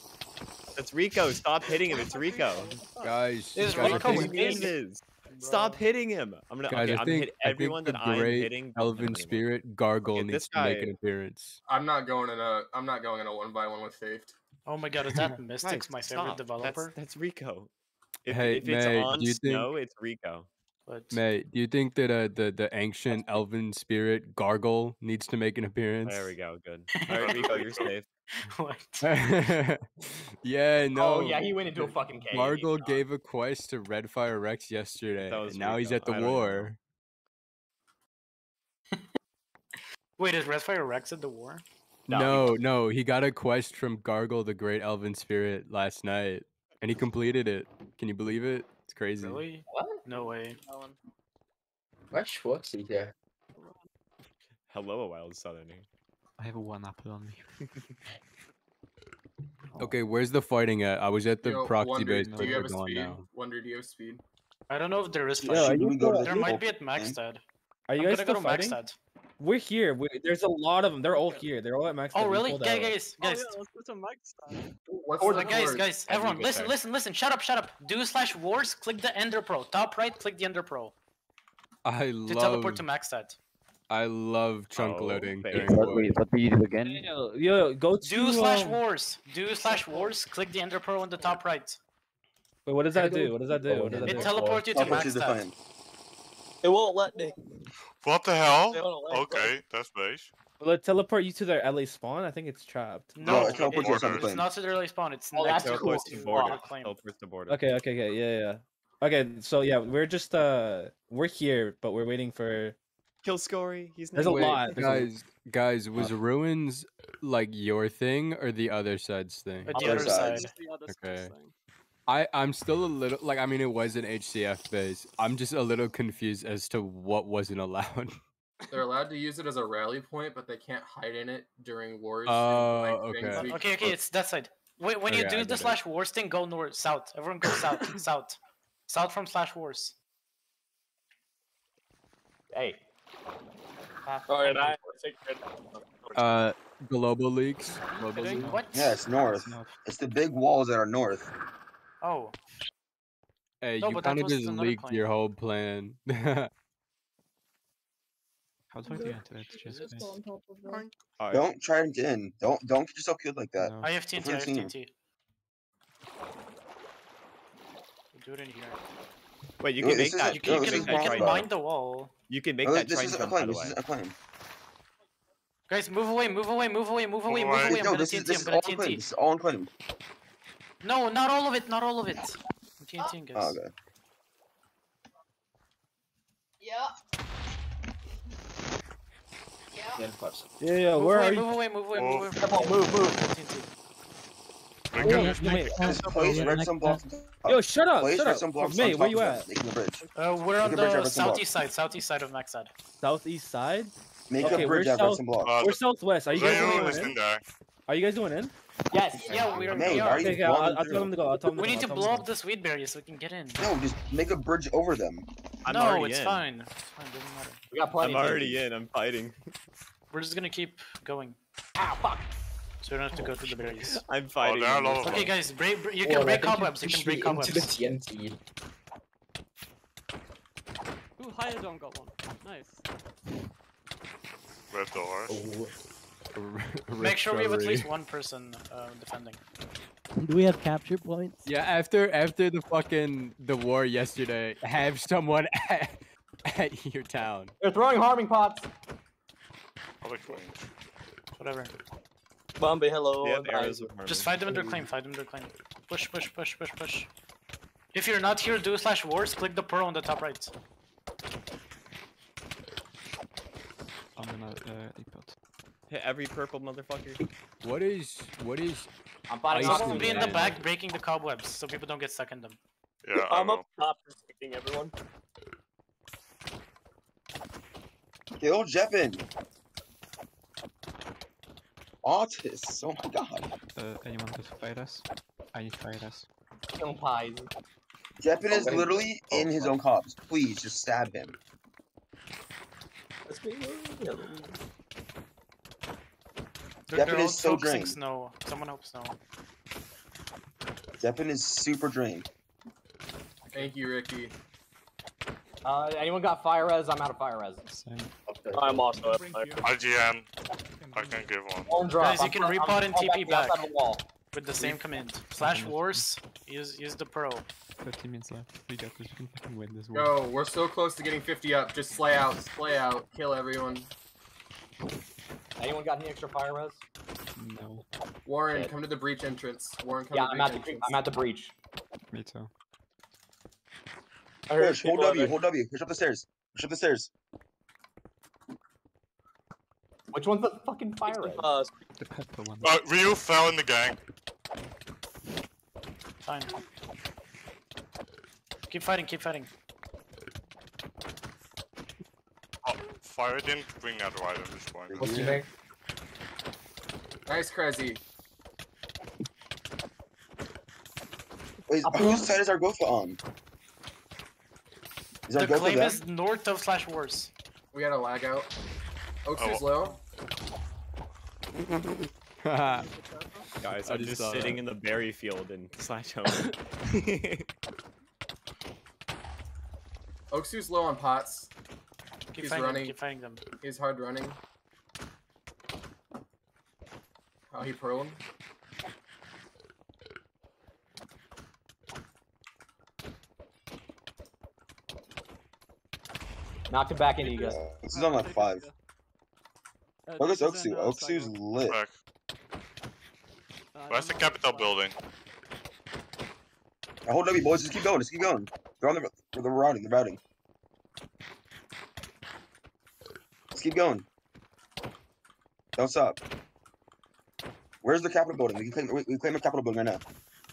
That's Rico. Stop hitting him. It's Rico. Guys, Is guys, Rico think, Hitting the. Stop hitting him. I'm gonna. guys, okay, I I'm think, gonna hit I everyone think the that I'm great hitting. Elven. Spirit Gargle Okay, needs this to make an appearance. I'm not going in a I'm not going in a one by one with Faith. Oh my god, is that *laughs* Mystics my favorite stop. developer? That's, that's Rico. If, Hey, if it's on do you think- snow, it's Rico. But Mate, do you think that uh, the the ancient Elven Spirit Gargle needs to make an appearance? There we go. Good. All right, Rico, you're safe. *laughs* what? *laughs* yeah, oh, no. Oh yeah, he went into a fucking cave. Gargle gave a quest to Redfire Rex yesterday, That was and now he's at the I don't even know. war. *laughs* Wait, is Redfire Rex at the war? No, No, no, he got a quest from Gargle, the Great Elven Spirit, last night, and he completed it. Can you believe it? It's crazy. Really? What? No way. Why Schwartzy here? Hello, a wild southerner. I have a one apple on me. *laughs* Okay, where's the fighting at? I was at the Yo, proxy Wonder, base, do you have a speed? now. Wonder, do you have speed? I don't know if there is Yeah, fighting. are you we go to still- There might be at thing? Maxstad. Are you I'm guys gonna still go to fighting? Maxstad. We're here. we there's a lot of them. They're all here. They're all at max. Oh really? pulled Guys, guys, Oh yeah, guys. let's go to Mike's time. What's Or the guys, word? guys, How do you everyone, get listen, there? listen, listen. Shut up, shut up. Do slash wars. Click the Ender pearl. Top right, click the Ender pearl I to love, teleport to Maxstad. I love chunk Oh, loading babe. during What, war. wait, what do do again? Yo, yo, go to. Do slash um, wars. Do slash wars. Click the Ender pearl on the top right. Wait, what does that do? What does that do? What does that It do? teleports you to Teleport you to Maxstad. find. It won't let me. What the hell? They won't let me. Okay, that's base. Will it teleport you to their LA spawn? I think it's trapped. No, it teleports you it- it's not to the early spawn. It's Oh, next that's to cool. To the border. claim. Teleports to border. Okay, okay, okay, yeah, yeah. Okay, so yeah, we're just uh, we're here, but we're waiting for. Kill Scory. He's There's a Wait, lot. There's a- guys. Guys, was oh. ruins like your thing or the other side's thing? The Other other side. side. The other Okay. thing. I I'm still a little like I mean it was an HCF base. I'm just a little confused as to what wasn't allowed. *laughs* They're allowed to use it as a rally point, but they can't hide in it during wars. Oh, and, like, okay. we- Okay, okay, it's that side. Wait, when you Okay, I do get the it. slash wars thing, go north, south. Everyone go south, *laughs* south, south from slash wars. Hey. Alright, I take. Uh, global leaks. Global leaks. what? Yeah, it's north. It's the big walls that are north. Oh, Hey, No, you kind of just leaked claim. your whole plan. *laughs* How do I get into it? Just Just guys? on top of them. Alright. Don't try to get in. Don't don't get yourself killed like that. No. I have TNT. I have Different team. TNT. Do it in here. Wait, you No, can this make that. isn't- You You can, no, can this you make can, that you can trident. mine the wall. You can make Oh, that this isn't a jump, by claim. the This isn't a claim. Guys, move away, move away, move away, move away, move Alright. away. I'm No, gonna this is this I'm is gonna all claim. TNT. This is all claim. No, not all of it. Not all of it. I'm TNTing, guys. Oh, okay. Yeah. Then pops. Yeah, yeah. Move Where away, are move away, move away, move away. Come on, move, move. TNT. We Oh, can wait, wait, Just place redstone blocks. Yo, shut up, Place shut up. redstone blocks Mate, where you at? making the bridge. Uh, we're on the southeast side, southeast side of Maxstad. Southeast side. Make Okay, a bridge we're out of some blocks. Uh, We're southwest. Are you guys Zayu going in in? Are you guys going in? Yes. Yeah, we are. Mate, we are. are Okay, okay, I'll, I'll tell them to go. I'll tell them to We go. need to blow up this weed berry so we can get in. No, just make a bridge over them. I'm no, already it's in. fine. It's fine. Doesn't matter. We got plenty. I'm already in. I'm fighting. We're just gonna keep going, Ow, fuck. So we don't have to go through the berries. *laughs* I'm fighting. there are a lot of Okay, one. guys, break. break- You Oh, can and I break think cobwebs. You can break me into the cobwebs. TNT. Ooh, Hyodon got one. Nice. Red doors. Oh, *laughs* Make sure we have at least one person uh, defending. Do we have capture points? Yeah, after after the fucking the war yesterday, have someone *laughs* at, at your town. They're throwing harming pots. Public range. Whatever. Bombi, hello. They arrows Just fight them in their claim. Fight them in their claim. Push, push, push, push, push. If you're not here, do slash wars. Click the pearl on the top right. I'm gonna uh, report. Hit every purple motherfucker. What is what is I'm fighting Ice Someone will be in the back breaking the cobwebs so people don't get stuck in them. Yeah, I I'm up top protecting everyone. Kill Jeppin. Autists. Oh my god. Uh, anyone to fight us? I need fighters. Kill pies. Jeppin is Okay. literally in his own cobs. Please just stab him. Let's be They're, Jeppin is so focusing drained. snow. Someone help snow. Jeppin is super drained. Thank you, Ricky. Uh, anyone got fire res? I'm out of fire res. Same. I'm also at Bring fire. you. IGN. I can give one. Orange drop. Guys, you I'm can repot and TP the back. of the wall. With the same command. Slash wars. Use use the pro. 15 minutes left. We got this. We can fucking win this war. Go. We're so close to getting 50 up. Just slay out. Slay out. Kill everyone. Anyone got any extra fire res? No. Warren, Shit. come to the breach entrance. Warren, come Yeah, to I'm the at breach the entrance. I'm at the breach. Me too. I heard Push, hold W, hold W. Push up the stairs. Push up the stairs. Which one's the fucking fire res? Uh, The pepper one. Uh, Ryu fell in the gang. Fine. Keep fighting, keep fighting. Oh, fire didn't bring out right at this point. What's your name? Nice, Crazy. Wait, whose side is our Gofa on? Is our The Gofa claim them? is north of slash wars. We got a lag out. Oaks Oh. oh. is *laughs* low. Guys, I I'm just just sitting that. in the berry field in slash home. *laughs* Oaksu's low on pots. Keep He's fighting them, running. keep fighting them. He's hard running. Oh, he prone. Knocked him back into you guys. This is on like five. Uh, Look at this is Oksu. uh, Oksu's lit. Back. Uh, Where's the Capitol building? Uh, Hold W, boys. Just keep going. Just keep going. They're on the they're routing. They're routing. Let's keep going. Don't stop. Where's the Capitol building? We can claim. We, we claim the Capitol building right now.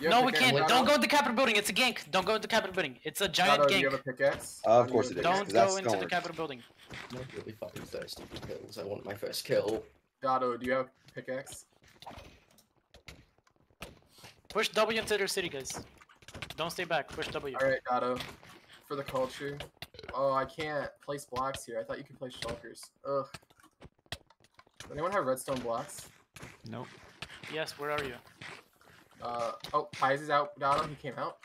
You No, we can't. Don't go into Capitol building. It's a gank. Don't go into Capitol building. It's a giant Dado, do gank. you have a pickaxe? Uh, of course you it have is. a Don't 'cause go that's into the Capitol building. I'm not really fucking thirsty for kills. I want my first kill. Dado, do you have pickaxe? Push W into their city, guys. Don't stay back. Push W. Alright, Dado. For the culture. Oh, I can't place blocks here. I thought you could place shulkers. Ugh. Does anyone have redstone blocks? Nope. Yes, where are you? Uh, oh, Pies is out, Dado. He came out.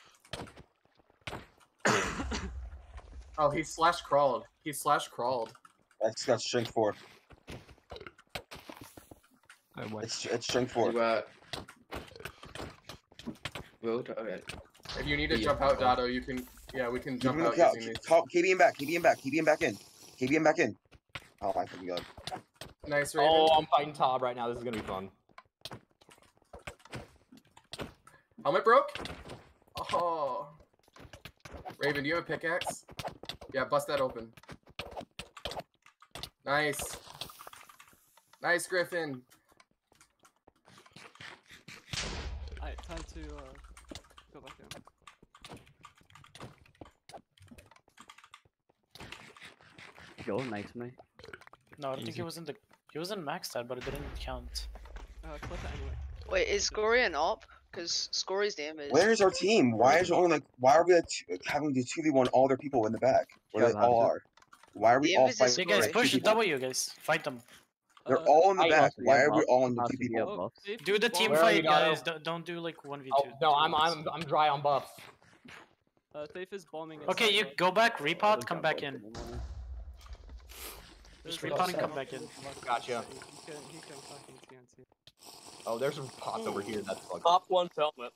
*coughs* oh, he slash crawled. He slash crawled. That's got strength four. Uh, what? It's it's strength four. You, uh, road? Okay. If you need to Yeah, jump out, okay. Dado, you can. Yeah, we can Keep jump him in out the using these. Call, KB him back. KB him back. KB him back in. KB him back in. Oh my fucking god. Nice, Raven. Oh, I'm fighting Tob right now. This is gonna be fun. Helmet broke? Oh. Raven, do you have a pickaxe? Yeah, bust that open. Nice. Nice, Griffin. Alright, time to uh, go back in. Go, nice mate. No, I don't think Easy. he was in the. He was in max stat, but it didn't count. Uh, clip it anyway. Wait, is Scory an op? Because Scory's damage. Where's our team? Why is it only like? Why are we like, having to two v one all their people in the back? Where they all are? Why are we all Hey fighting? guys, push people? W, guys. Fight them. They're all in the I back. Why are we all in the also two people? Do the team Where fight, guys. Don't, don't do like one v Oh two. no, I'm I'm I'm dry on buffs. Uh, Thief is bombing. Okay, you go back, repot, come back in. Just repot and come back in. Gotcha. He can, he can fucking TNT. Oh, there's some pots over here. That's fucking. Top one helmet.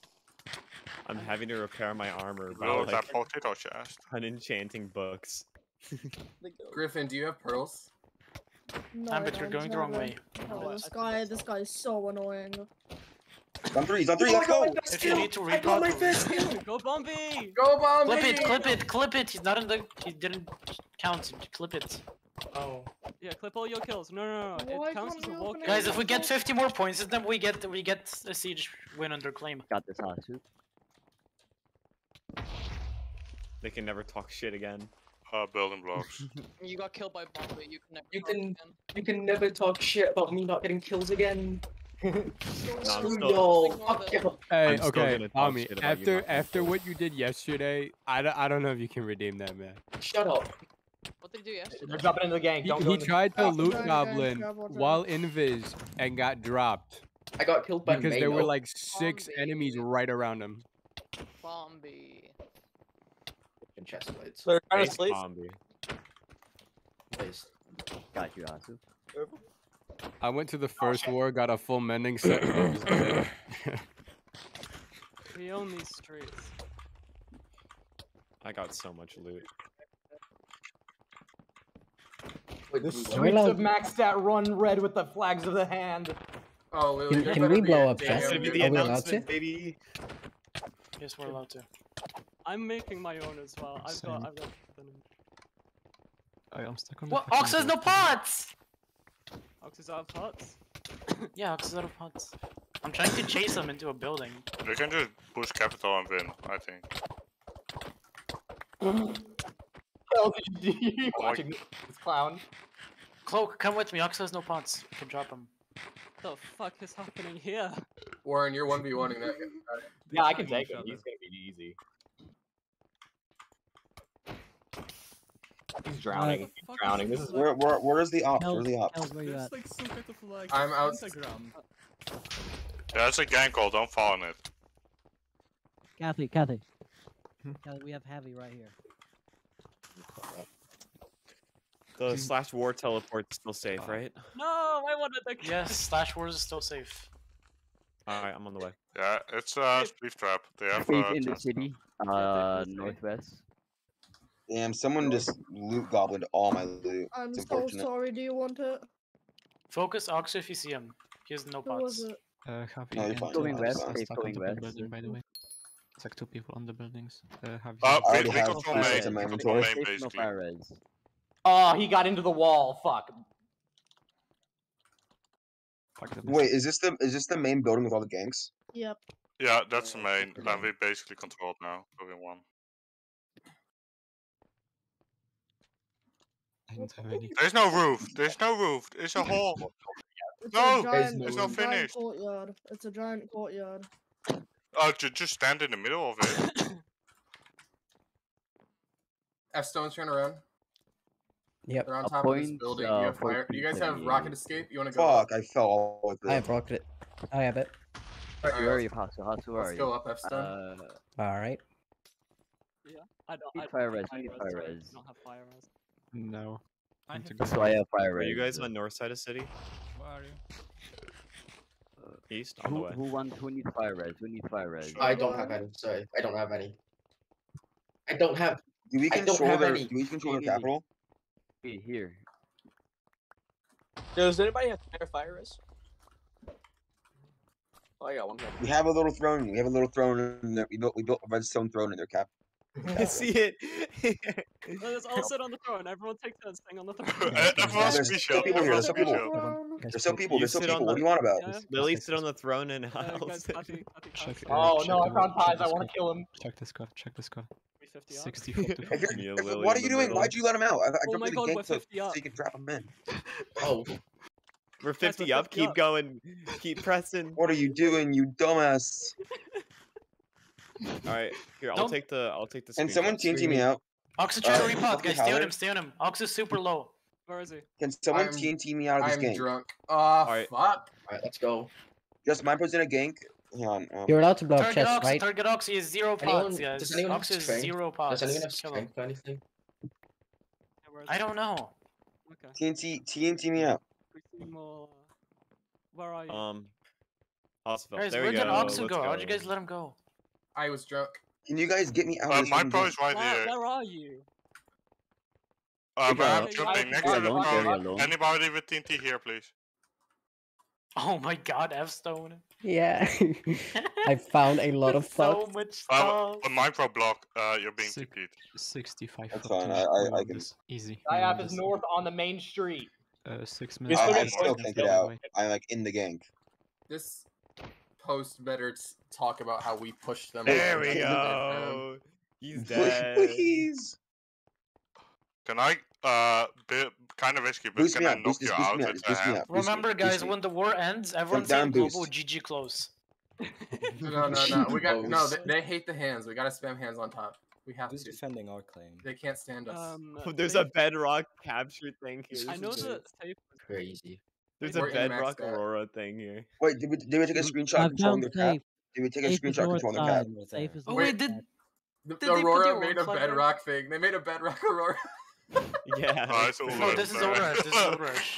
I'm having to repair my armor by Blow that potato chest. unenchanting books. Griffin, do you have pearls? No, Damn I you're going the wrong way. Oh, this guy, this guy is so annoying. He's on three. He's on three. Let's go. If you need to repot, *laughs* Go Bombi! Go bomb clip it, clip it, clip it. He's not in the. He didn't count. Clip it. Oh. Yeah, clip all your kills. No, no, no. Why It counts as a we walk. Guys, if we get 50 more points, then we get we get a siege win under claim. Got this, Hasu. They can never talk shit again. Uh, building blocks. *laughs* You got killed by Bombi. You can never. You talk can again. you can never talk shit about me not getting kills again. No, Screw still- y'all. Fuck y'all. Hey, I'm okay, Tommy. shit about you, After after what you did yesterday, I don't, I don't know if you can redeem that, man. Shut up. What did he do yesterday? They're jumping into the gang. He, Don't he go the- tried to loot sorry, goblin travel time. while invis and got dropped I got killed by because there were like six enemies right around him. Bombi. Fucking chest plates. So they're trying to Face sleep. Bombi. Please. Got you, Hasu. I went to the oh, first war, got a full mending set. and I was dead. We own these streets. I got so much loot. Wait, The Wait, streets of Maxstad run red with the flags of the hand. Oh, Lily, Can, can we blow up damn chests? Gonna be good- the Are we allowed to? baby. Yes, we're allowed to. I'm making my own as well. I've Same. got, I've got. venom. Oh, I'm stuck on the What? Ox has no door. pots. Ox is out of pots. *coughs* Yeah, Ox is out of pots. I'm trying to chase him into a building. We can just push capital and win, I think. *laughs* Hell, did you, you watching this clown? Cloak, come with me. Ox has no pots. You can drop him. What the fuck is happening here? Warren, you're 1v1ing that guy. Yeah, I can take each him. He's gonna be easy. He's drowning. He's drowning. This this is Where where where's the ops? Kells, Where's the ops? Kells, where you There's like some kind of like I'm out- pentagram. Yeah, it's a gang call, don't fall in it. Kathy, Kathy. Kathy, we have Heavy right here. The slash war teleport's still safe, right? No, I wanted the. Yes, Slash Wars is still safe. Alright, I'm on the way. Yeah, it's a spleef trap. They have Thief uh, in the city, uh, northwest. Damn, someone just loot goblined all my loot. I'm It's so unfortunate. sorry. Do you want it? Focus Ox if you see him. He has no Who pots. Uh, Javi No, you're and, fine, Going west, stuck Thief going top of the west. building, by the way. It's like two people on the buildings. Uh, Javi. Uh, we, already we have control main, sets in my control main Safe, no basically. fire res. Oh, he got into the wall. Fuck. Fuck. Wait, is this the is this the main building with all the ganks? Yep. Yeah, that's the main, and we basically control it now, moving one. I don't have any. There's no *laughs* roof, there's no roof, it's a *laughs* hole. It's No, a giant, it's it's not a giant courtyard. It's a giant courtyard. Oh, ju- just stand in the middle of it. *coughs* F Stone's turn around. Yep. They're on A top of this point, building. uh, you have fire. Do you guys have rocket escape? You want to go? Fuck, Up? I fell all the. I have rocket. I have it. Alright, Where are let's- you, Hasu? Hasu, where Let's are go up, F Stone. Uh, All right. Yeah, I don't. I don't fire res, we need res, fire res. do not have fire res. No. I I'm have to to I have fire Are you guys on the north side of city? Where are you? Uh, east? On the Who, way. who wants, who needs fire res? Who needs fire res? I don't have any. Sorry, I don't have any. I don't have. Do we I don't control have their any. do we control their Give me- capital? Hey, Here. Does anybody have spare fire res? Oh, I got one here. We have a little throne. We have a little throne in there. We built we built a redstone throne in their cap. I see it. *laughs* Let's all sit on the throne. Everyone take turns staying on the *laughs* throne. Uh, Everyone's There's be still people here. There's everyone's still people. There's still people. There's still people. the- What do you want about? Yeah. Lily sit on the throne and I'll guys, sit. Happy, Happy, Check, Oh check no, I found check ties. the I want to kill him. Check the squad. Check the squad. We 50 up. 64 *laughs* If 50. you're, Me a if- what are you doing? Why'd you let him out? I, I Oh jumped my in god, the we're gate so, 50 so you could trap him in. Oh, We're Guys, we're 50 up. 50 Keep going. Keep pressing. What are you doing, you dumbass? All right, here I'll Don't- take the I'll take the. Can someone screenshot. TNT me out? Ox is trying to Uh, repot, guys. Stay on Howard. him, stay on him. Ox is super low. Where is he? Can someone I'm- TNT me out of this I'm game? drunk. Oh, Alright. fuck. alright, let's go. Just my person a gank. Hang on. Um, You're allowed to blow up Target chests, Ox, right? target Ox, he is zero Anyone, pots, guys. does anyone have Ox is strength? zero pots. Does anyone have Kill him. strength or anything? Yeah, where is I he? don't know. Okay. TNT TNT me out. We see more. Where are you? Um, Hospital. Guys, there where we did go. Ox let's go? How'd you guys let him go? I was drunk. Can you guys get me out Uh, of this my fucking pro is right Where, here. where are you? Uh, but I'm jumping next to the alone, pro. Anybody with TNT here, please? Oh my god, F Stone. Yeah. *laughs* *laughs* I found a lot of so pots. much Uh, stuff. a micro block. Uh, you're being Sick. TP'd. 65 That's fine, I- I- all I of can- Easy. IAF all is north on the main street. Uh, six minutes. still I, I still can't get out. I'm like in the gang. This post better talk about how we pushed them. There away *laughs* we go. He's *laughs* dead. Please. Can I, uh, be kind of risky, but Boost can I knock Boost, you boost out me up. with Just a boost me up. Remember, guys, when the war ends, everyone say down global boost. GG close. *laughs* No, no, no. We got no. They, they hate the hands. We gotta spam hands on top. We have Who's to. defending our claim? They can't stand us. Um, There's a bedrock capture thing here. I know is the safe. Crazy. There's We're a bedrock aurora thing here. Wait, did we, did we take a screenshot I controlling found their cap? Did we take a Safe is screenshot north controlling their cap? side. Safe is Oh, wait, did- side. The, they Aurora the made a Aurora bedrock thing. They made a bedrock *laughs* Aurora. Yeah. Oh, it's that's over. Oh, this is Sorry. Overrush. This is *laughs* Overrush.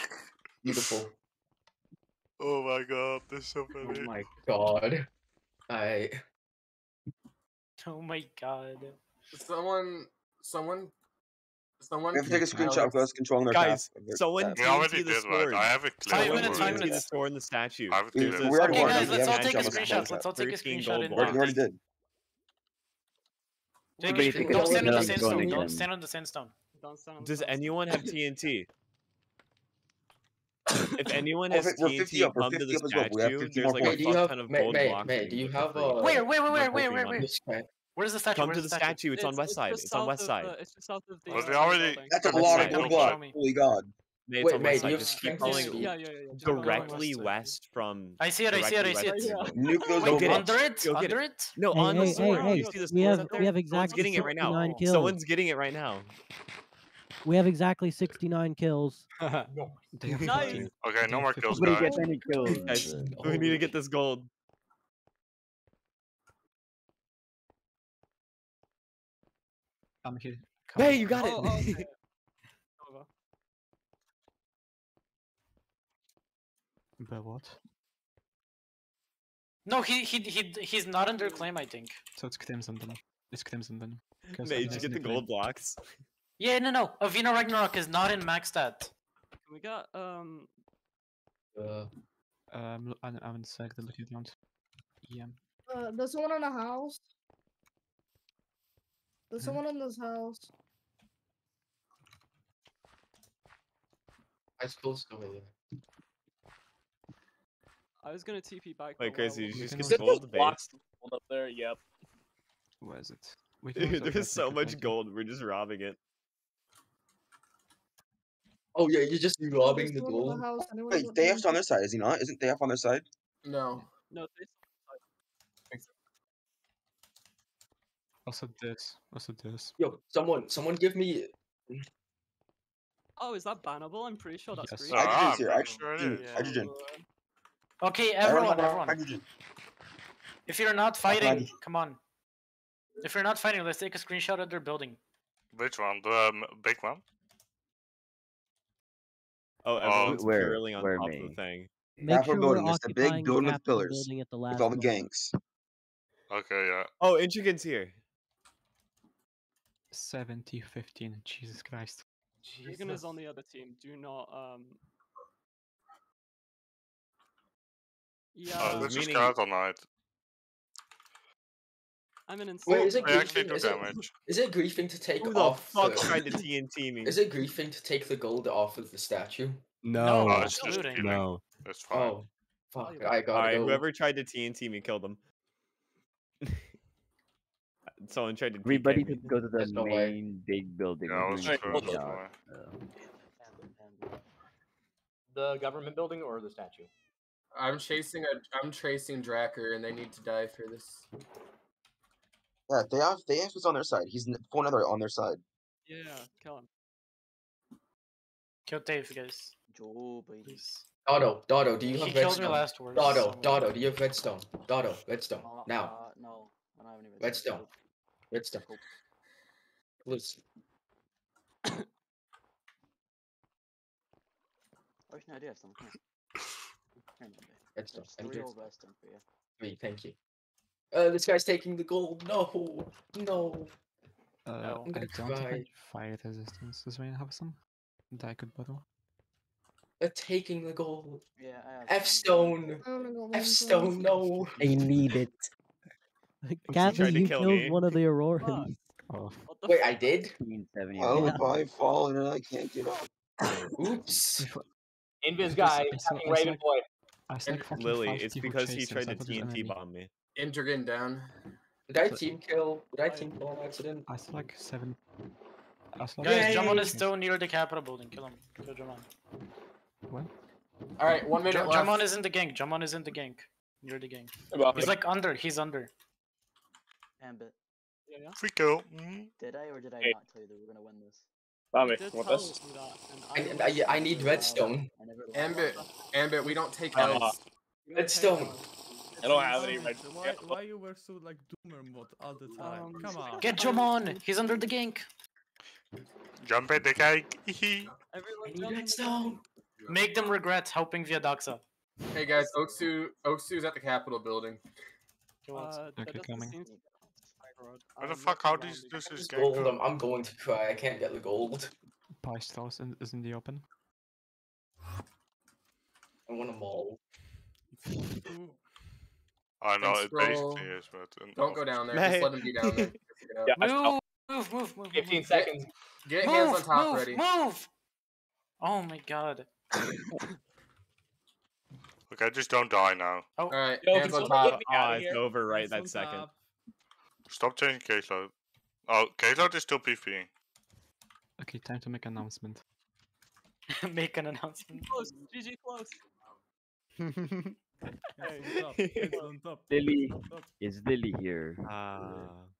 Beautiful. Oh my god, this is so Oh my god. I. Oh my god. Someone, someone, someone. We have to take a screenshot of us controlling their Guys, cap. of their someone cap. We already TNT the did, sword. right? I have a clip. Five don't minutes, worry. five TNT the minutes. sword in the statue. I have a We- clip. we Okay, guys, let's all take a screenshot. Let's all take a screenshot in We already, we already advance. did. Take a, take don't stand on the sandstone. Don't Don't stand on the sandstone. Don't stand Does anyone have TNT? if anyone has fi- we're TNT, up, come to 50 the up as well. Statue. There's like a Wait, do you fuck have ton of gold mate, blocks. mate, you do can you get for Where's the statue? Come Where's to the statue? statue. It's on west it's side. It's on west of side. the- It's just south of the. Was uh, they already- That's a lot of Show gold me, show Holy god. Mate, it's Wait, on mate, west side. you Just keep strength going? Yeah, yeah, yeah. yeah. just go along directly west. west from. I see it, I see it, I see it. west of the Nuke those Go gold it. Under it? Go get Under it. it? No, Hey, on the hey, hey, sword. hey, You see the we have- we have exactly getting it right now. 69 kills. Someone's getting it right now. We have exactly 69 kills. *laughs* They *laughs* Nice. Okay, no more kills, Nobody guys. gets any *laughs* kills. Guys, we need to get this gold. I'm here. Hey, you got Oh, oh, it. okay. *laughs* But what? No, he he he he's not under claim, I think. So it's Crimson then. It's Crimson then. 'Cause Mate, did you get the in claim. gold blocks? Yeah, no, no. Avina Ragnarok is not in max stat. We got um? Uh, Um, I'm, I'm in sec, but you don't. EM. Uh, there's someone in a house. There's Hmm? someone in this house. high school still here. I was gonna TP back. Wait, crazy, well, did you just get Is it those gold blocks base? hold up there? Yep. Where is it? We Dude, there's get so much gold. We're just robbing it. Oh yeah, you're just robbing the gold. the house. Wait, got Dayaf's on their side, is he not? Isn't Dayaf on their side? No. No, this. Also this. Also this. Yo, someone, someone give me. Oh, is that bannable? I'm pretty sure that's Yes. green. Ah, Hydrogen's here. I'm Hyd- pretty sure it dude. Hydrogen. Okay, Everyone everyone, everyone. Hydrogen. If you're not fighting, come on. If you're not fighting, let's take a screenshot of their building. Which one? The um, big one? Oh, Oh, everyone's where- purely on where top me? of the thing. Make Half sure building. It's the big building with Capitol pillars. building at the With all the moment. ganks. Okay, yeah. Oh, Intrigan's here. 70, 15. Jesus Christ. Regan is on the other team. Do not um. Yeah, Oh, this is meaning- Skeleton Knight. I'm an insane. Wait, is it They actually griefing? took Is it, damage. is it griefing to take Who the off? fuck the- tried to *laughs* TNT me? Is it griefing to take the gold off of the statue? No, Oh, it's it's just looting. no. It's fine. Oh, fuck! I gotta Alright, go. whoever tried to TNT me killed him. *laughs* someone tried to Everybody DK me. should go to the There's no way. main big building. Yeah, I was doing true, good there's no job, way. so. The government building or the statue? I'm chasing a. I'm chasing Dracker, and they need to die for this. Yeah, they have they have what's on their side. He's n- four another on their side. Yeah, kill him. Kill Dave, guys. Joe, baby. Please. Dotto, Dotto, do you He have killed me redstone? last word, Dotto, so- Dotto, do you have redstone? Dotto, redstone. Uh, Now. uh, no, I don't have any Redstone. Redstone. Please. Actually, I do have some. Come here. Here, Monday. Redstone. There's and three redstone. old Western for you. Three, thank you. Uh, this guy's taking the gold. No, no. Uh, I'm gonna don't have cry. any fire resistance. Does anyone have some? That I could borrow? They're taking the gold. Yeah, I have F stone. I only got one F stone. No. I need it. Kathy, tried you kill killed me. one of the Aurorans. Oh, Wait, I did. Oh, Yeah. if I fall and I can't get up. Oops. *laughs* Invis guy I saw- attacking Raven Boy. I saw like Lily, it's because he tried to thought it was TNT bomb me. Intergen down. Did I team kill? Did I team kill on accident? I saw like seven. I saw like Guys, seven Jamon is still near the Capitol building. Kill him. Kill Jamon. What? All right, one minute Ja- left. Jamon is in the gank. Jamon is in the gank. Near the gank. He's like under. He's under. Ambit. Yeah, yeah. Free kill. Mm. Did I or did I Hey. not tell you that we're gonna win this? Above You Want this? that, and I, didn't I, I need to you. redstone. I never. Ambit, Ambit, we don't take Uh, L's. You don't take Redstone. I don't have any Why, red. why, why you were so like doomer mode all the time? Um, Come on. Get Jamon. He's under the gank. Jump in the cake. *laughs* Hee I Everyone need jump in the redstone. Make them regret helping via Doxa. Hey guys, Oaksu, Oaksu's at the Capitol building. Kill us. Uh, that Okay, doesn't coming. Seem to be on the. Where I'm fuck? looking How around this is Gold. getting I'm, I'm going to cry. I can't get the gold. Pice House in, is in the open. I want them all. I know And it scroll. basically is, but Don't go down there. Just let him be down there. *laughs* Figure it out. Yeah, Move, move, move, move. 15 move. seconds. Get Move, hands on top move, ready. Move. Oh my god. Okay, just don't die now. Oh, All right, Yo, hands on top. get Ah, out it's over right that second. top. Stop changing case load. Oh, case load is still PvPing. Okay, time to make announcement. *laughs* Make an announcement. Close. GG close. Hands on top. Hands on top. Lily, on top. is Lily here? Ah.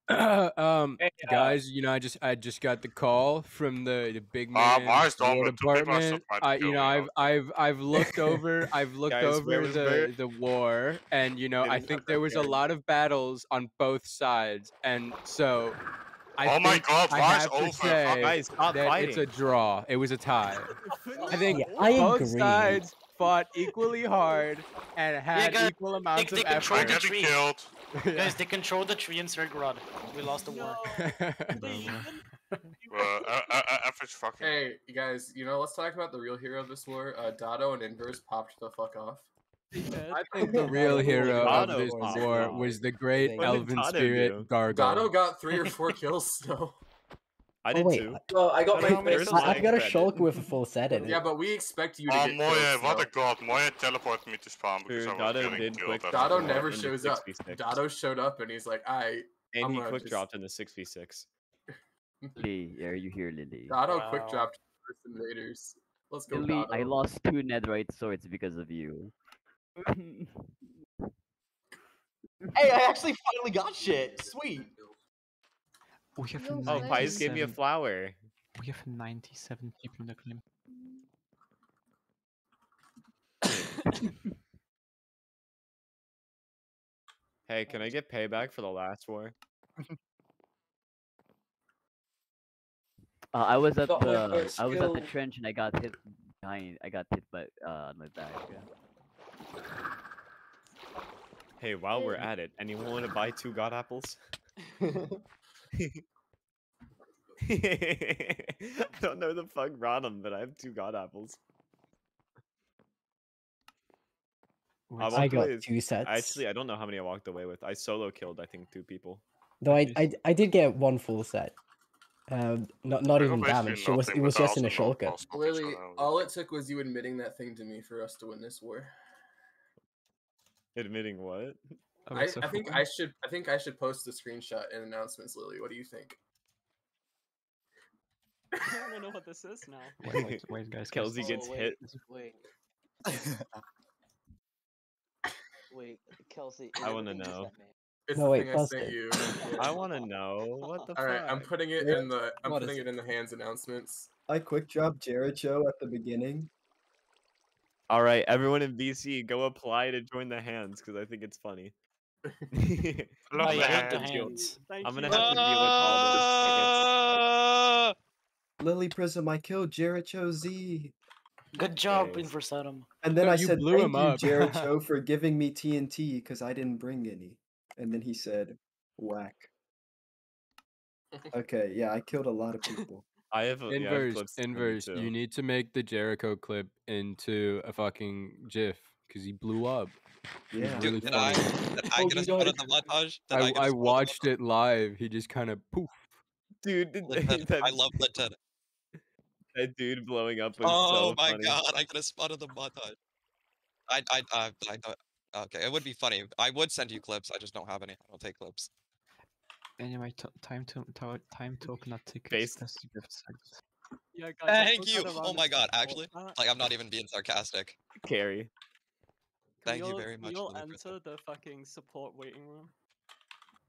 *clears throat* um, Hey, uh, guys, you know, I just I just got the call from the the big man mine's done, War but two people are still department. I, you know, me I've I've I've looked over I've *laughs* looked Guys, over the Bert? the war, and you know, I think there was a lot of battles on both sides, and so. I Oh my God, I have to over. say Guys, stop that it's a draw. It was a tie. *laughs* I think Yeah, I both agree. sides fought equally hard and had guys, equal amounts they of control I'm the effort. killed. *laughs* Guys, they control the tree in Sirgrod. We lost the war. Well, uh, uh, uh, average fucking. Hey, you guys, you know, let's talk about the real hero of this war. Uh, Dotto and Inverse popped the fuck off. I *laughs* think the real hero of this war wrong. was the great What elven Dotto spirit Gargo. Dotto got three or four *laughs* kills still. I Oh, did wait, too. Well, I got my first. I, I've got a credit. shulk with a full set in it. Yeah, but we expect you to Oh, get Moya, kills. what a god. Moya teleported me to spawn because Dude, I was Dotto getting did killed. quick That's drop Dotto in why. never shows up. 6v6. Showed up and he's like, I. And I'm he quick just- dropped in the 6v6. *laughs* Lily, are you here, Lily? Dotto quick Wow. dropped first invaders. Let's go, Lily, Dotto. I lost two netherite swords because of you. *laughs* Hey, I actually finally got shit. Sweet. We have Yo, Oh, Nice. Pies gave me a flower. We have 97 people in the claim. *coughs* Hey, can I get payback for the last war? Uh, I was at Got my the I was at the trench and I got hit behind. I got hit by uh on my back. Yeah. Hey, while we're at it, anyone want to buy two god apples? *laughs* *laughs* *laughs* I don't know the fuck brought them, but I have two god apples. I, I got away with- two sets. Actually, I don't know how many I walked away with. I solo killed, I think, two people. Though I, I, I did get one full set. Um, not not even got damaged. It was it was just in a also shulker. possible Lily, kills around. all it took was you admitting that thing to me for us to win this war. Admitting what? Oh, I, so I think I should I think I should post the screenshot in announcements, Lily. What do you think? I don't know what this is *laughs* now. Wait, wait, wait, guys. Kelsey guys. gets oh, hit. Wait. Wait, Kelsey. I want to know. It's No, the wait, thing I post sent it. you. *laughs* I want to know what the All right, fuck. I'm putting it Yeah. in the I'm What putting is it in the hands announcements. I quick dropped Jericho at the beginning. All right, everyone in BC, go apply to join the hands because I think it's funny. *laughs* Love you the hate the hands. hands. I'm gonna have to deal with all this. Lily Prism, I killed Jericho Z. Good job, Thanks. Inverse Adam. And then No, I said, blew thank him you, up." Jericho, *laughs* for giving me TNT because I didn't bring any. And then he said, whack. *laughs* Okay, yeah, I killed a lot of people. I have yeah, I have Inverse, clips you inverse. You need to make the Jericho clip into a fucking GIF because he blew up. It was Yeah. really Did I, did I get a you spot don't- on the montage? Did I, get a I spot on the watched it live. He just kind of poof. Dude, Lit *laughs* that, I love Lit Ted. that dude blowing up was Oh so my funny. god, I got a spot on the montage. I, I, I, I don't. Okay, it would be funny. I would send you clips. I just don't have any. I don't take clips. Anyway, t- time to to- time to open up tickets. Based- as you have said. Yeah, guys, Thank you. Oh my god, actually, Uh, like I'm not even being sarcastic. Carrie. Can Thank we you all- very much. We all Lily enter the fucking support waiting room.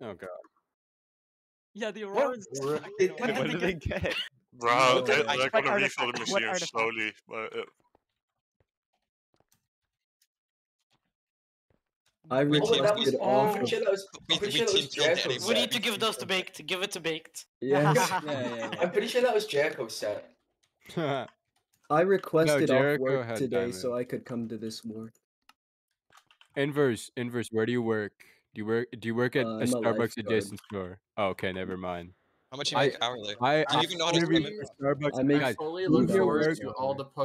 Oh god. Yeah, the Aurora's just What? What. What did they get? Bro, they, they're What gonna artifact? refill the machine slowly, but uh, I We Oh, wait, that was. requested I'm pretty sure that was. We- I'm pretty we sure that was Jericho's. We need to give those to baked. Give it to baked. *laughs* Yes. yeah, yeah, I'm pretty sure that was Jericho's set. *laughs* I requested off work today diamond. so I could come to this war. Inverse, inverse. Where do you work? Do you work? Do you work at Uh, a I'm a Starbucks adjacent store? Oh, okay, never mind. How much you I- make hourly? I, Do you I even know how to interviewed remember? Starbucks. I make guys, fully who look here forward to all the posts